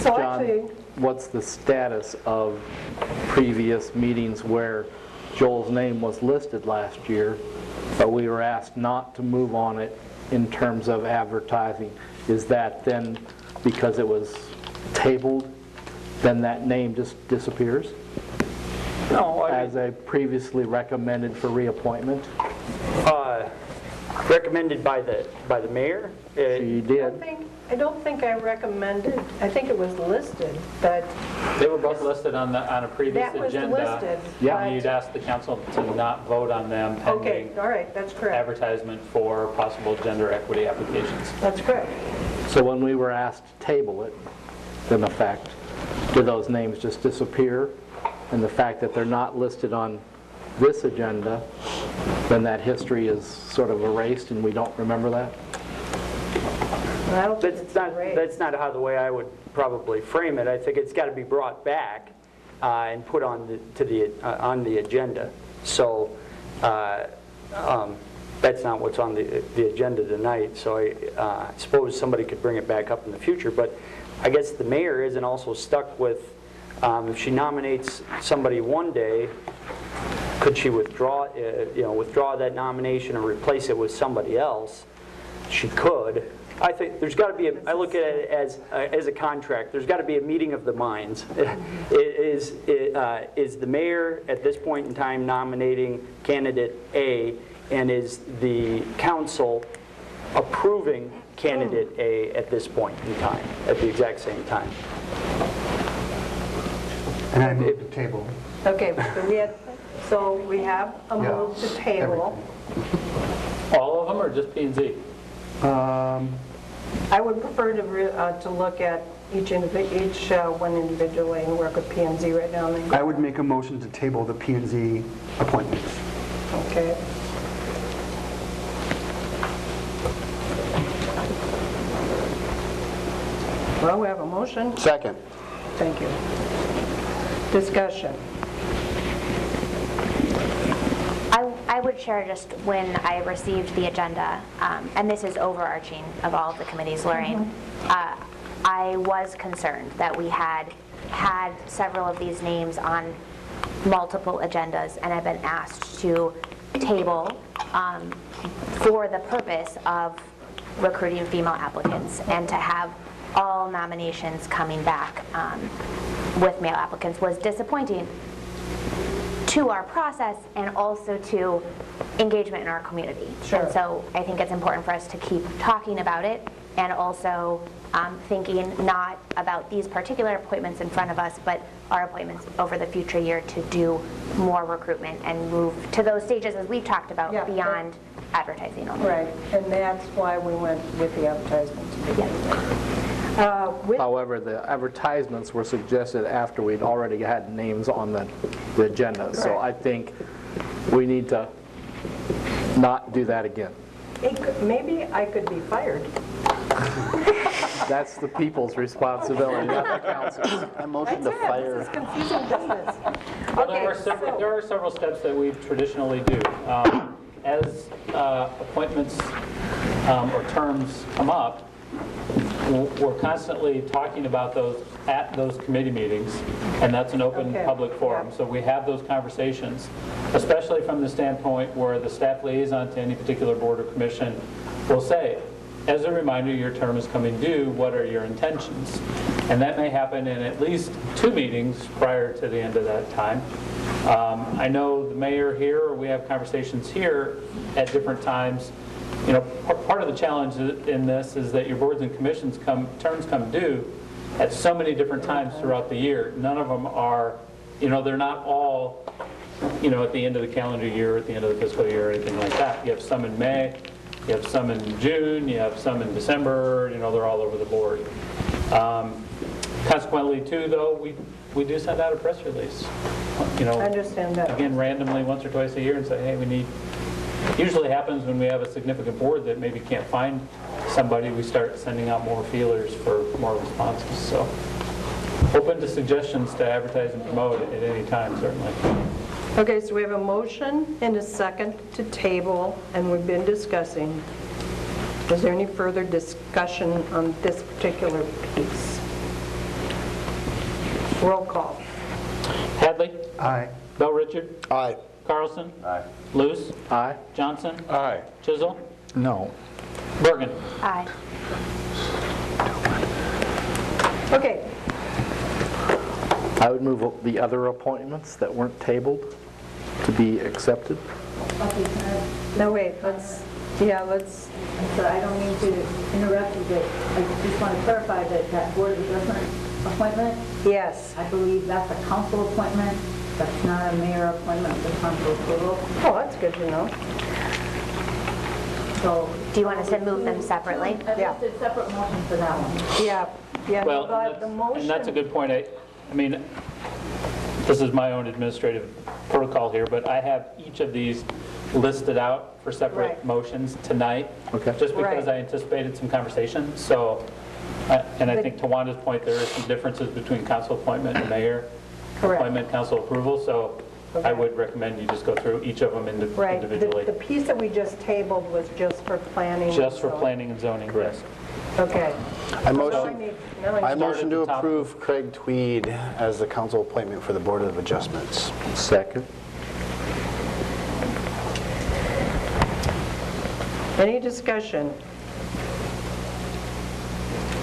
So John, actually, what's the status of previous meetings where Joel's name was listed last year, but we were asked not to move on it in terms of advertising? Is that then, because it was tabled, then that name just disappears No, I as a previously recommended for reappointment? uh, recommended by the, by the mayor. You I did. think, I don't think I recommended, I think it was listed, but They were both listed on the, on a previous that was agenda. listed. Yeah. And you'd asked the council to not vote on them Okay, pending all right, that's correct. advertisement for possible gender equity applications. That's correct. So when we were asked to table it, in effect, do those names just disappear? And the fact that they're not listed on this agenda, then that history is sort of erased and we don't remember that? I don't think That's it's not, great. that's not how the way I would probably frame it. I think it's got to be brought back uh, and put on the, to the, uh, on the agenda. So uh, um, that's not what's on the, the agenda tonight, so I uh, suppose somebody could bring it back up in the future. But I guess the mayor isn't also stuck with, um, if she nominates somebody one day, could she withdraw, uh, you know, withdraw that nomination and replace it with somebody else? She could. I think there's got to be, a- I look at it as, uh, as a contract, there's got to be a meeting of the minds. Is, uh, is the mayor at this point in time nominating candidate A, and is the council approving candidate A at this point in time, at the exact same time? And I move to table. Okay, so we had, so we have a Yeah, move to table. All of them or just P and Z? Um, I would prefer to, re- uh, to look at each, indivi- each uh, one individually and work with P and Z right now. and then I would make a motion to table the P and Z appointments. Okay. Well, we have a motion. Second. Thank you. Discussion. I, would share just when I received the agenda, um, and this is overarching of all of the committees, Lorraine, uh, I was concerned that we had had several of these names on multiple agendas, and I've been asked to table um, for the purpose of recruiting female applicants and to have all nominations coming back um, with male applicants was disappointing to our process and also to engagement in our community. Sure. And so I think it's important for us to keep talking about it and also um, thinking not about these particular appointments in front of us, but our appointments over the future year to do more recruitment and move to those stages, as we've talked about, Yeah, beyond advertising only. Right, and that's why we went with the advertisement with. Uh, with- However, the advertisements were suggested after we'd already had names on the the agenda. So I think we need to not do that again. it could- Maybe I could be fired. That's the people's responsibility, not the council's. I motion That's to it, fire. this is confusing business. Well, there are several, so- there are several steps that we traditionally do. Um, As uh, appointments um, or terms come up, w- we're constantly talking about those at those committee meetings, and that's an open Okay, public forum. So we have those conversations, especially from the standpoint where the staff liaison to any particular board or commission will say, as a reminder, your term is coming due, what are your intentions? And that may happen in at least two meetings prior to the end of that time. Um, I know the mayor here, or we have conversations here at different times. You know, part of the challenge in this is that your boards and commissions come, terms come due at so many different times throughout the year. None of them are, you know, they're not all, you know, at the end of the calendar year, at the end of the fiscal year, or anything like that. You have some in May, you have some in June, you have some in December, you know, they're all over the board. Um, Consequently, too, though, we, we do send out a press release, you know. I understand that. Again, randomly, once or twice a year, and say, hey, we need, usually happens when we have a significant board that maybe can't find somebody, we start sending out more feelers for more responses, so. Open to suggestions to advertise and promote at any time, certainly. Okay, so we have a motion and a second to table, and we've been discussing. Is there any further discussion on this particular piece? Roll call. Hadley? Aye. Bellrichard? Aye. Carlson? Aye. Luce? Aye? Johnson? Aye. Chisel? No. Bergan? Aye. Okay, I would move the other appointments that weren't tabled to be accepted. Okay, no, wait, let's, yeah, let's, I'm I don't mean to interrupt you, but I just want to clarify that that board of adjustment appointment, yes. I believe that's a council appointment, that's not a mayor appointment with council approval. Oh, that's good to know. So Do you want us to move them separately? I Yeah. listed separate motion for that one. Yeah, yeah, Well, but and the that's- motion... and that's a good point. I, I mean, this is my own administrative protocol here, but I have each of these listed out for separate Right. motions tonight. Okay. Just because Right. I anticipated some conversation, so, uh, and I But- think to Wanda's point, there are some differences between council appointment and mayor Correct. appointment, council approval, so I Okay. would recommend you just go through each of them indi- Right, the- individually. the piece that we just tabled was just for planning. Just for so- planning and zoning, yes. Okay. I Now I motion, need- now I I need- motion at to the top. approve Craig Tweed as the council appointment for the Board of Adjustments. Second. Any discussion?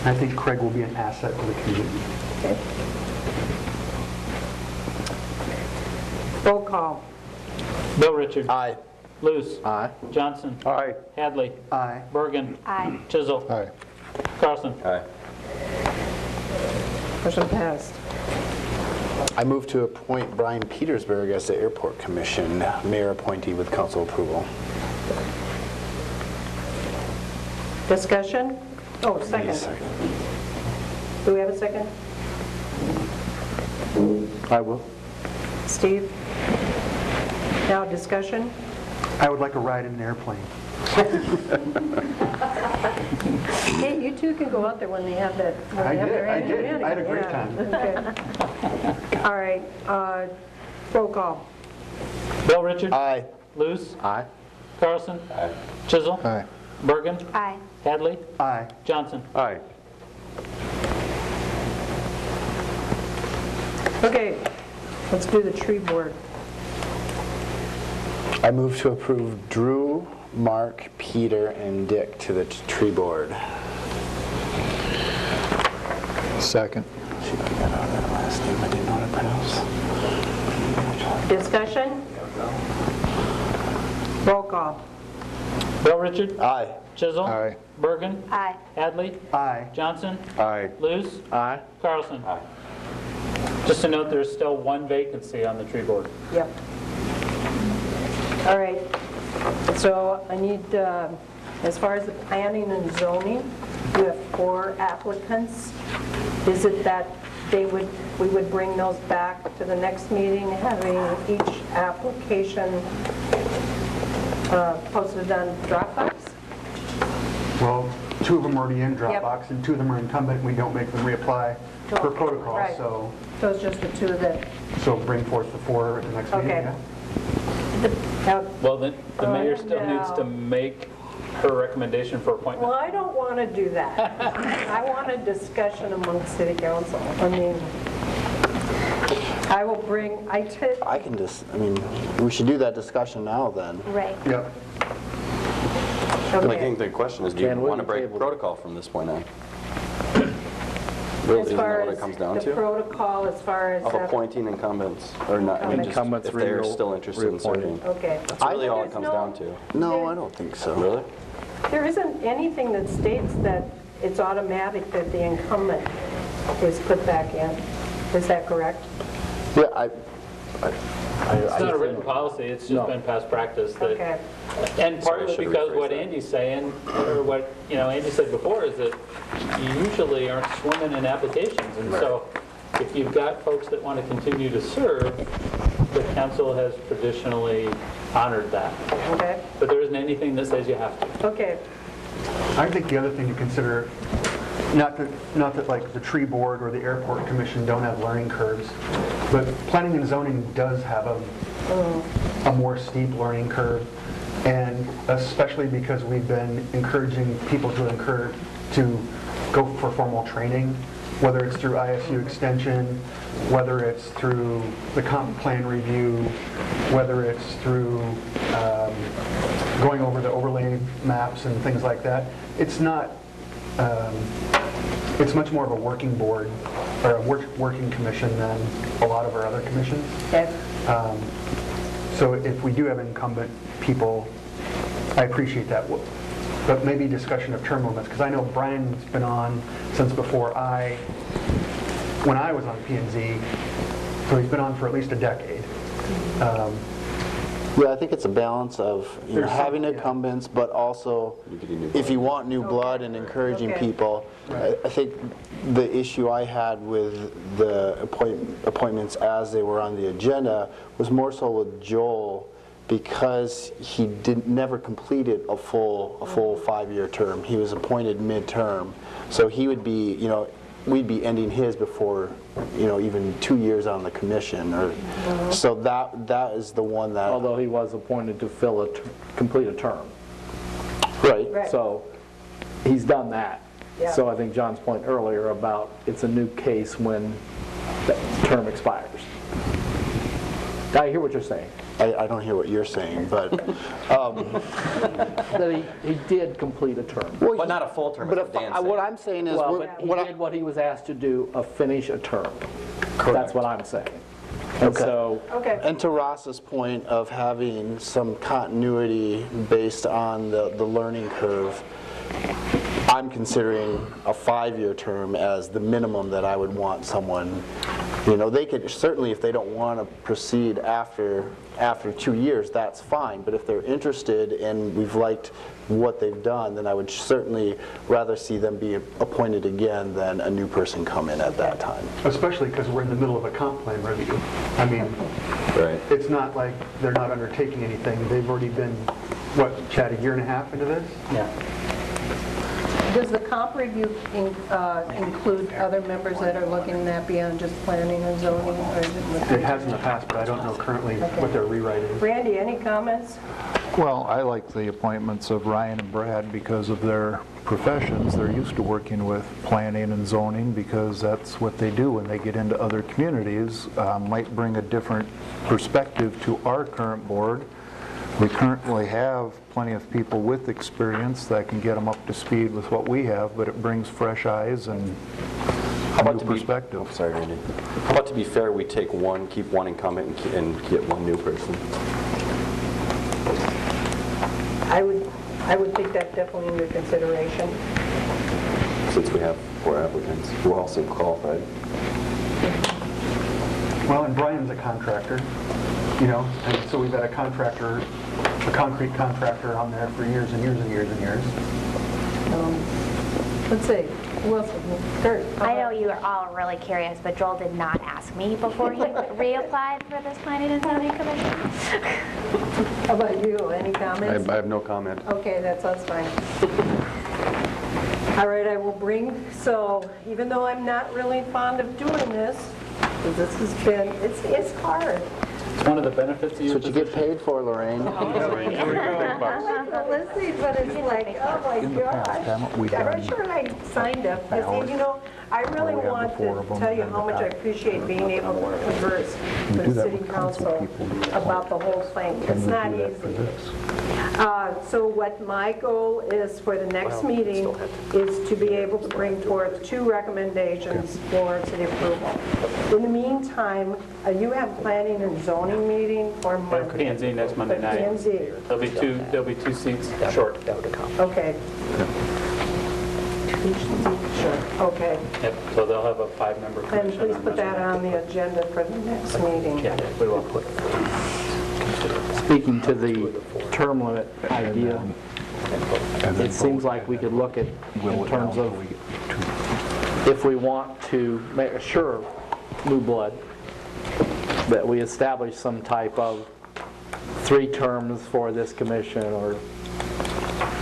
I think Craig will be an asset to the community. Roll call. Bill Richard. Aye. Luce. Aye. Johnson. Aye. Hadley. Aye. Bergan. Aye. Chisel. Aye. Carlson. Aye. Motion passed. I move to appoint Brian Petersburg as the Airport Commission mayor appointee with council approval. Discussion? Oh, Need a second. second. Do we have a second? I will. Steve? Now, discussion? I would like a ride in an airplane. Hey, you two can go out there when they have that. when I they have did, their I annual did. meeting. I had a great Yeah, okay. All right, uh, roll call. Bill Richard. Aye. Luce. Aye. Carlson. Aye. Chisel. Aye. Bergan. Aye. Hadley. Aye. Johnson. Aye. Okay, let's do the tree board. I move to approve Drew, Mark, Peter, and Dick to the t- tree board. Second. See I got out that last name I didn't know how to pronounce. Discussion? Roll call. Bill Richard? Aye. Chisholm? Aye. Bergan? Aye. Hadley? Aye. Johnson? Aye. Luce? Aye. Carlson? Aye. Just to note, there's still one vacancy on the tree board. Yep. All right, so I need, uh, as far as the planning and zoning, you have four applicants. Is it that they would, we would bring those back to the next meeting, having each application uh, posted on Dropbox? Well, two of them are already in Dropbox, and two of them are incumbent, we don't make them reapply per protocol, Right. so, So it's just the two that, so bring forth the four at the next meeting, Okay. yeah? now, uh, Well, then, the Oh, mayor still needs to uh, make her recommendation for appointment. well, I don't want to do that. I want a discussion among city council. I mean, I will bring, I took, I can just, I mean, we should do that discussion now then. Right. Yep. I okay. think the question is, do you Jan, we want to can break table protocol from this point on? Really, As isn't far that what as it comes down the to? protocol, as far as... Of uh, appointing incumbents, or not, I mean, just Incumbents if they're re- still interested in reappointed. serving. Okay. That's really all it There's comes no- down to. No, I don't think so. Really? There isn't anything that states that it's automatic that the incumbent is put back in. Is that correct? Yeah, I, I- It's not a written policy, it's just been past practice that Okay. And partly should because rephrase what that. Andy's saying, or what, you know, Andy said before, is that you usually aren't swimming in applications. And so if you've got folks that want to continue to serve, the council has traditionally honored that. Okay, But there isn't anything that says you have to. okay. I think the other thing to consider, not that, not that like the tree board or the airport commission don't have learning curves, but planning and zoning does have a, a more steep learning curve. And especially because we've been encouraging people to incur, to go for formal training, whether it's through ISU extension, whether it's through the comp plan review, whether it's through um, going over the overlay maps and things like that. It's not, um, it's much more of a working board, or a work- working commission than a lot of our other commissions. Okay. Um, So if we do have incumbent people, I appreciate that. But maybe discussion of term limits, because I know Brian's been on since before I, when I was on P and Z, so he's been on for at least a decade. Um, yeah, I think it's a balance of, you know, There's some- having yeah. incumbents, but also, You could do new if you want new blood and encouraging Okay. people, I I think the issue I had with the appoint- appointments as they were on the agenda was more so with Joel, because he did, never completed a full, a full mm-hmm. five-year term. He was appointed midterm, so he would be, you know, we'd be ending his before, you know, even two years on the commission, or, so that, that is the one that, Although he was appointed to fill a, ter- complete a term. right, Right. So he's done that. Yeah. So I think John's point earlier about it's a new case when the term expires. I hear what you're saying, I, I don't hear what you're saying, but, um, that he, he did complete a term. But not a full term, but is if, what I- what saying. I'm saying is, Well, what but he what I- did what he was asked to do, of finish a term. That's what I'm saying. And Okay. so, Okay. And to Ross's point of having some continuity based on the, the learning curve, I'm considering a five-year term as the minimum that I would want someone, you know, they could, certainly if they don't want to proceed after, after two years, that's fine, but if they're interested and we've liked what they've done, then I would certainly rather see them be appointed again than a new person come in at that time. Especially because we're in the middle of a comp plan review. I mean, Right. it's not like they're not undertaking anything. They've already been, what, Chad, a year and a half into this? Yeah. Does the comp review in- uh, include other members that are looking at beyond just planning and zoning? or is it- It has in the past, but I don't know currently what they're rewriting. Randy, any comments? Well, I like the appointments of Ryan and Brad because of their professions. They're used to working with planning and zoning because that's what they do when they get into other communities. Uh, Might bring a different perspective to our current board. We currently have plenty of people with experience that can get them up to speed with what we have, but it brings fresh eyes and How a about new to be, perspective. oh, sorry, Randy. How about to be fair, we take one, keep one incumbent and ke- and get one new person? I would, I would take that definitely into consideration. Since we have four applicants who all seem qualified. Well, and Brian's a contractor, you know, and so we've had a contractor, a concrete contractor on there for years and years and years and years. Um, let's see, who else? Kurt? I uh-huh. know you are all really curious, but Joel did not ask me before he reapplied for this planning and zoning commission. How about you? Any comments? have- I have no comment. Okay, that sounds fine. All right, I will bring, so even though I'm not really fond of doing this, 'cause this has been, it's, it's hard. It's one of the benefits of That's your what you get paid for, Lorraine. I like the listening, but it's like, oh my gosh. haven't we I'm not done sure I signed up, because, you know, I really we have the want four to them tell you and how the much I back. appreciate being able to converse do with that city with council council people, about the whole thing. Can It's we not do that for easy. this? Uh, So what my goal is for the next meeting is to be able to bring forth two recommendations for city approval. In the meantime, uh, you have planning and zoning meeting for P Monday. and Z next Monday night. P and Z, There'll be two, there'll be two seats short. That would account. okay. Sure, okay. Yep, so they'll have a five-member And commission. please on put that Monday. on the agenda for the next meeting. Yeah, we will put Speaking to the term limit idea, it seems like we could look at, in terms of we get two. if we want to make sure new blood, that we establish some type of three terms for this commission, or,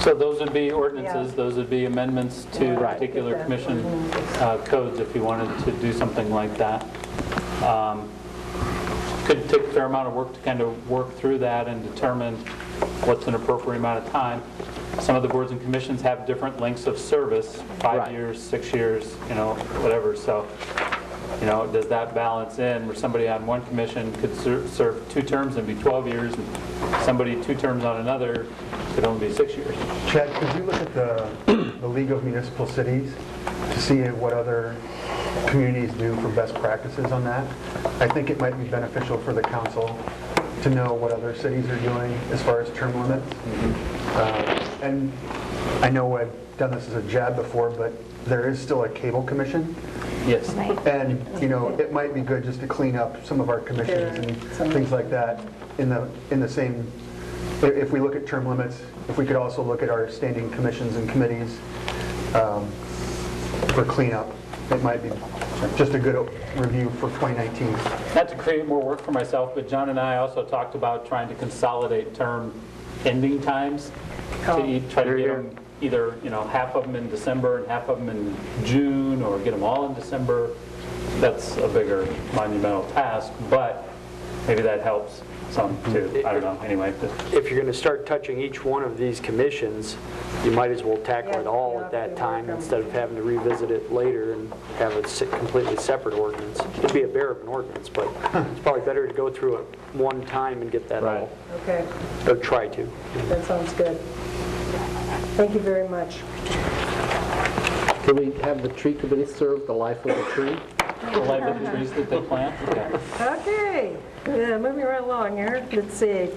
So those would be ordinances, Yeah. those would be amendments to Right. particular commission uh, codes if you wanted to do something like that. Um, Could take a fair amount of work to kind of work through that and determine what's an appropriate amount of time. Some of the boards and commissions have different lengths of service, five Right. years, six years, you know, whatever, so, you know, does that balance in where somebody on one commission could ser- serve two terms and be 12 years, and somebody two terms on another could only be six years? Chad, could you look at the, the League of Municipal Cities to see what other communities do for best practices on that? I think it might be beneficial for the council to know what other cities are doing as far as term limits. Uh, And I know I've done this as a jab before, but there is still a cable commission. Yes. And, you know, it might be good just to clean up some of our commissions and things like that in the, in the same, i- if we look at term limits, if we could also look at our standing commissions and committees um, for cleanup, it might be just a good review for 2019. Not to create more work for myself, but John and I also talked about trying to consolidate term ending times to e- try to get them either, you know, half of them in December and half of them in June, or get them all in December. That's a bigger monumental task, but maybe that helps some too. Mm. I don't know, anyway. just- If you're going to start touching each one of these commissions, you might as well tackle it all at that time work instead of having to revisit it later and have a se- completely separate ordinance. It'd be a bear of an ordinance, but it's probably better to go through it one time and get that all, Okay, or try to. that sounds good. Thank you very much. can we have the tree committee serve the life of the tree? The life of the trees that they plant. Okay, yeah, moving right along here. Let's see,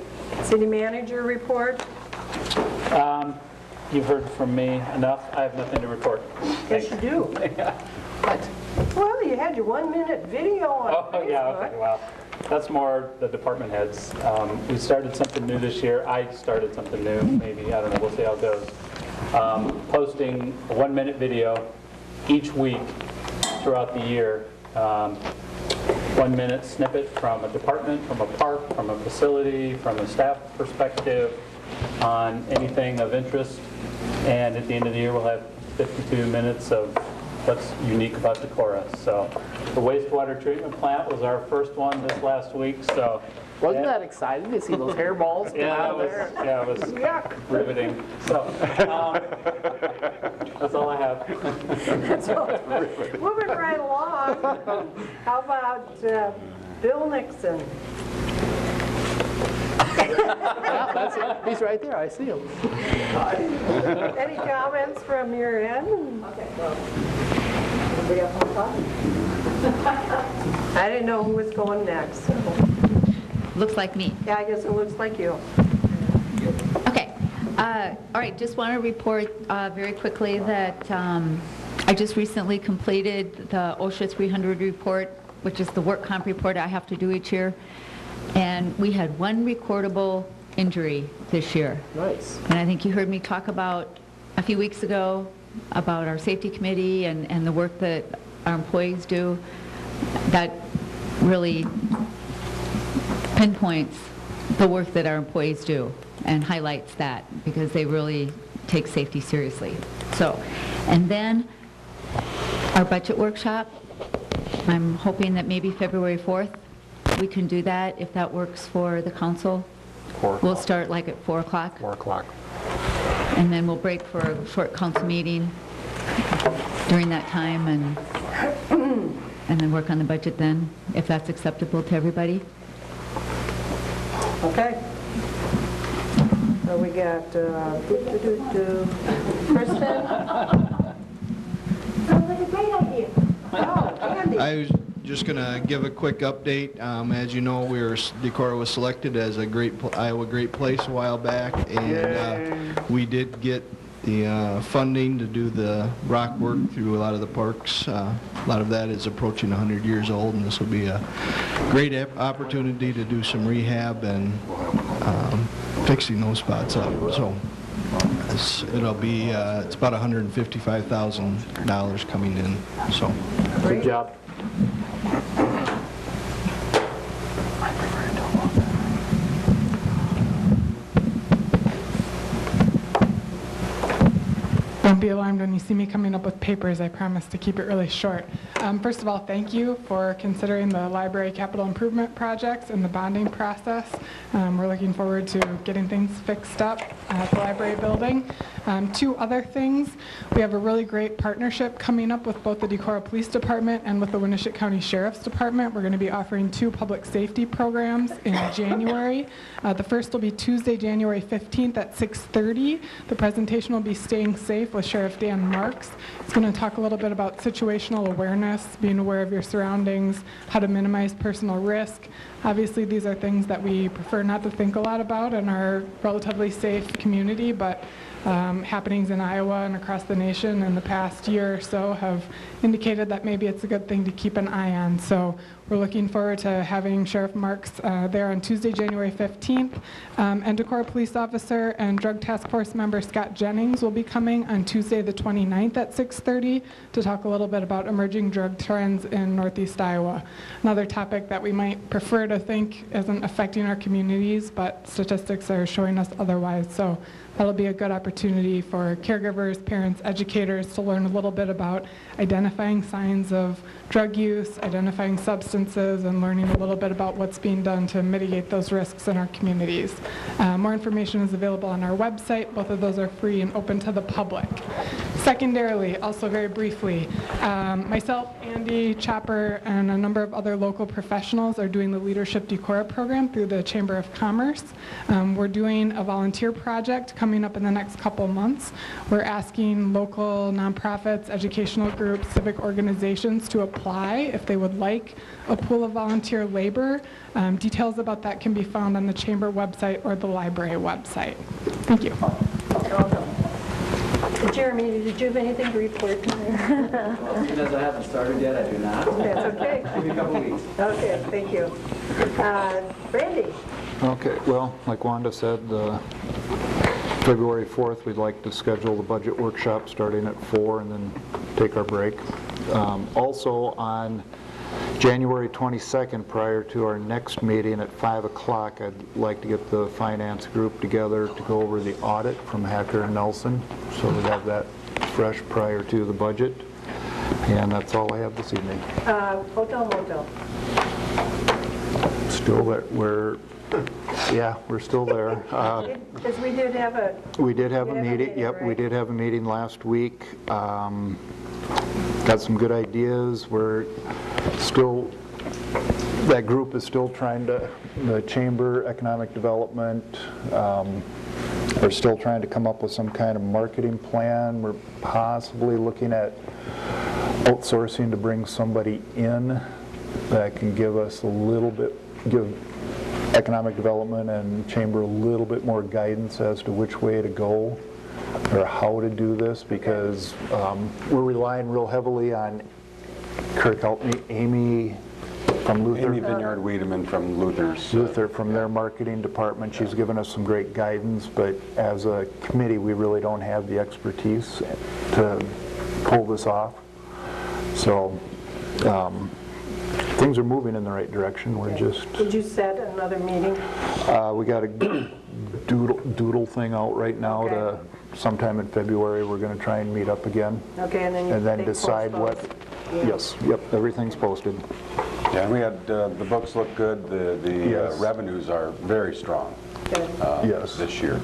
city manager report. Um, You've heard from me enough, I have nothing to report. Yes, you do. What? Well, you had your one-minute video on Oh, yeah, okay, well, that's more the department heads. Um, We started something new this year, I started something new, maybe, I don't know, we'll see how it goes. Um, Posting a one-minute video each week throughout the year. Um, One-minute snippet from a department, from a park, from a facility, from a staff perspective, on anything of interest. And at the end of the year, we'll have 52 minutes of what's unique about Decorah. So the wastewater treatment plant was our first one this last week, so. Wasn't that exciting to see those hairballs come Yeah, out it of was, there? yeah, it was Yuck. riveting. So, um, that's all I have. Moving right along. How about uh, Bill Nixon? Yeah, that's it. He's right there, I see him. Any comments from your end? I didn't know who was going next. so- Looks like me. Yeah, I guess it looks like you. Okay. Uh, All right, just want to report uh, very quickly that um, I just recently completed the OSHA 300 report, which is the work comp report I have to do each year, and we had one recordable injury this year. Nice. And I think you heard me talk about, a few weeks ago, about our safety committee and and the work that our employees do. That really pinpoints the work that our employees do and highlights that because they really take safety seriously. So, and then our budget workshop, I'm hoping that maybe February 4th, we can do that if that works for the council. Four We'll start like at 4 o'clock. 4 o'clock. And then we'll break for a short council meeting during that time and, and then work on the budget then, if that's acceptable to everybody. Okay. So we got, uh, doo-doo-doo-doo. Kristen? Sounds like a great idea. Oh, Andy. I was just going to give a quick update. Um, As you know, we were, Decorah was selected as a great, Iowa Great Place a while back, and uh, we did get the uh, funding to do the rock work through a lot of the parks. Uh, A lot of that is approaching 100 years old, and this will be a great opportunity to do some rehab and um, fixing those spots up. So it'll be, uh, it's about $155,000 coming in, so. Good job. Don't be alarmed when you see me coming up with papers. I promise to keep it really short. Um, First of all, thank you for considering the library capital improvement projects and the bonding process. Um, We're looking forward to getting things fixed up at the library building. Um, Two other things, we have a really great partnership coming up with both the Decorah Police Department and with the Winneshiek County Sheriff's Department. We're going to be offering two public safety programs in January. Uh, The first will be Tuesday, January 15th at 6:30. The presentation will be Staying Safe with Sheriff Dan Marx. He's going to talk a little bit about situational awareness, being aware of your surroundings, how to minimize personal risk. Obviously, these are things that we prefer not to think a lot about in our relatively safe community, but um, happenings in Iowa and across the nation in the past year or so have indicated that maybe it's a good thing to keep an eye on. So we're looking forward to having Sheriff Marx uh, there on Tuesday, January 15th. Um, And Decorah Police Officer and Drug Task Force member Scott Jennings will be coming on Tuesday, the 29th at 6:30 to talk a little bit about emerging drug trends in Northeast Iowa. Another topic that we might prefer to think isn't affecting our communities, but statistics are showing us otherwise. So That'll be a good opportunity for caregivers, parents, educators to learn a little bit about identifying signs of drug use, identifying substances, and learning a little bit about what's being done to mitigate those risks in our communities. Uh, More information is available on our website. Both of those are free and open to the public. Secondarily, also very briefly, um, myself, Andy, Chopper, and a number of other local professionals are doing the Leadership Decorah program through the Chamber of Commerce. Um, We're doing a volunteer project coming up in the next couple months. We're asking local nonprofits, educational groups, civic organizations to apply if they would like a pool of volunteer labor. Um, Details about that can be found on the Chamber website or the library website. Thank you. Jeremy, did you have anything to report? As I haven't started yet, I do not. That's okay. Give me a couple weeks. Okay, thank you. Uh, Brandy? Okay, well, like Wanda said, uh, February 4th, we'd like to schedule the budget workshop starting at 4 and then take our break. Um, Also, on January 22nd, prior to our next meeting at 5 o'clock, I'd like to get the finance group together to go over the audit from Hacker and Nelson, so we have that fresh prior to the budget. And that's all I have this evening. Uh, Hotel Motel. Still, that we're, yeah, we're still there. Uh, Because we did have a, We did have a We did have a meeting, meeting, yep, we right? did have a meeting last week. Um, Got some good ideas. We're still, that group is still trying to, the Chamber Economic Development, um, are still trying to come up with some kind of marketing plan. We're possibly looking at outsourcing to bring somebody in that can give us a little bit, give Economic Development and Chamber a little bit more guidance as to which way to go or how to do this because um, we're relying real heavily on, Kirk, help me, Amy from Luther. Amy Vineyard Wiedemann from Luther's. Luther from their marketing department. She's given us some great guidance, but as a committee, we really don't have the expertise to pull this off. So um, things are moving in the right direction. We're just, Did you set another meeting? uh, we got a doodle, doodle thing out right now to, sometime in February, we're going to try and meet up again. Okay, and then you... And then decide post what, those. Yeah. yes, yep, everything's posted. Yeah, we had, uh, the books look good, the the uh, revenues are very strong uh, Yes. this year.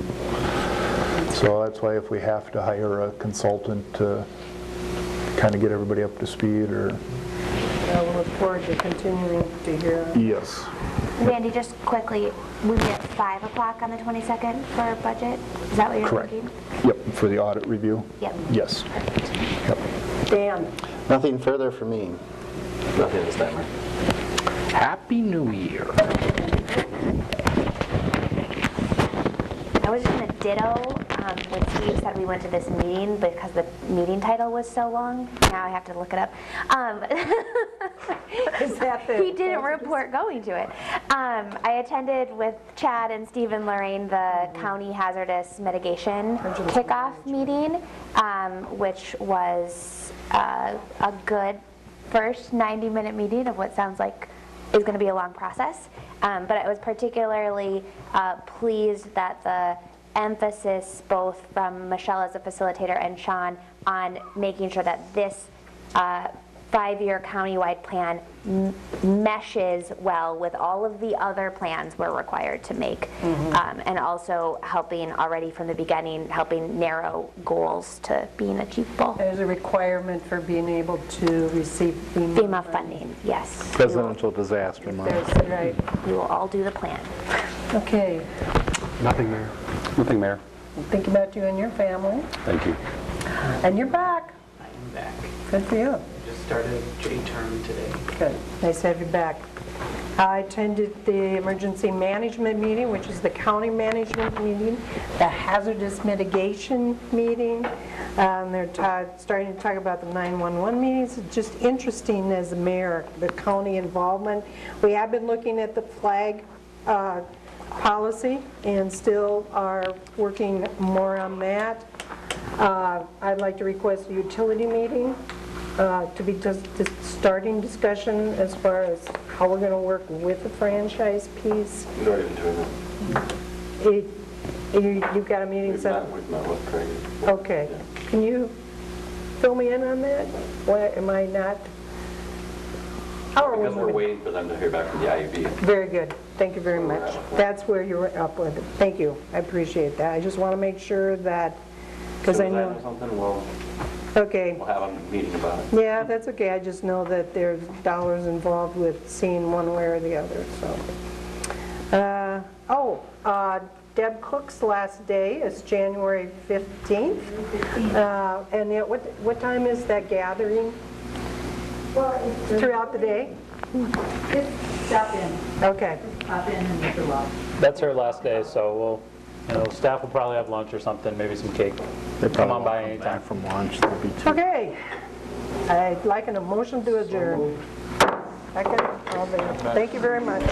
So that's why if we have to hire a consultant to kind of get everybody up to speed or, I will look forward to continuing to hear. yes. Randy, just quickly, we meet at 5 o'clock on the 22nd for our budget? Is that what you're Correct. thinking? Yep, for the audit review? Yep. Yes. Yep. Dan? Nothing further for me. Nothing this time, right? Happy New Year. I was just gonna ditto um, Steve said we went to this meeting because the meeting title was so long. Now I have to look it up. Um, Is that the... He didn't report going to it. Um, I attended with Chad and Steve and Lorraine the county hazardous mitigation kickoff meeting, um, which was uh, a good first 90-minute meeting of what sounds like is going to be a long process. Um, But I was particularly uh, pleased that the emphasis both from Michelle as a facilitator and Sean on making sure that this uh, five-year countywide plan meshes well with all of the other plans we're required to make. Um, And also helping already from the beginning, helping narrow goals to being achievable. There's a requirement for being able to receive FEMA. FEMA funding, yes. Presidential disaster money. There's, right. We will all do the plan. Okay, Nothing, Mayor. Nothing, Mayor. think about you and your family. Thank you. And you're back. I am back. Good for you. Started J term today. Good. Nice to have you back. I attended the emergency management meeting, which is the county management meeting, the hazardous mitigation meeting. Um, They're starting to talk about the 911 meetings. It's just interesting as a mayor, the county involvement. We have been looking at the flag uh, policy and still are working more on that. Uh, I'd like to request a utility meeting uh, to be just starting discussion as far as how we're going to work with the franchise piece. We've already been doing that. It- you- You've got a meeting set up? We've met with Craig. Okay. Can you fill me in on that? Why am I not? How are we Because we're moving? waiting for them to hear back from the IUB. Very good. Thank you very much. That's where you're up with it. Thank you. I appreciate that. I just want to make sure that, because I As soon as know, know something, we'll, okay. we'll have a meeting about it. Yeah, that's okay. I just know that there's dollars involved with seeing one way or the other, so. Uh, Oh, uh, Deb Cook's last day is January 15th. Uh, And yet, what, what time is that gathering? Well, Throughout the day? Just Stop in, Okay. pop in and fill out. That's her last day, so we'll, you know, staff will probably have lunch or something, maybe some cake. Come on by anytime. From lunch, there'll be two. Okay. I'd like an emotion to adjourn. Second, all there. Thank you very much.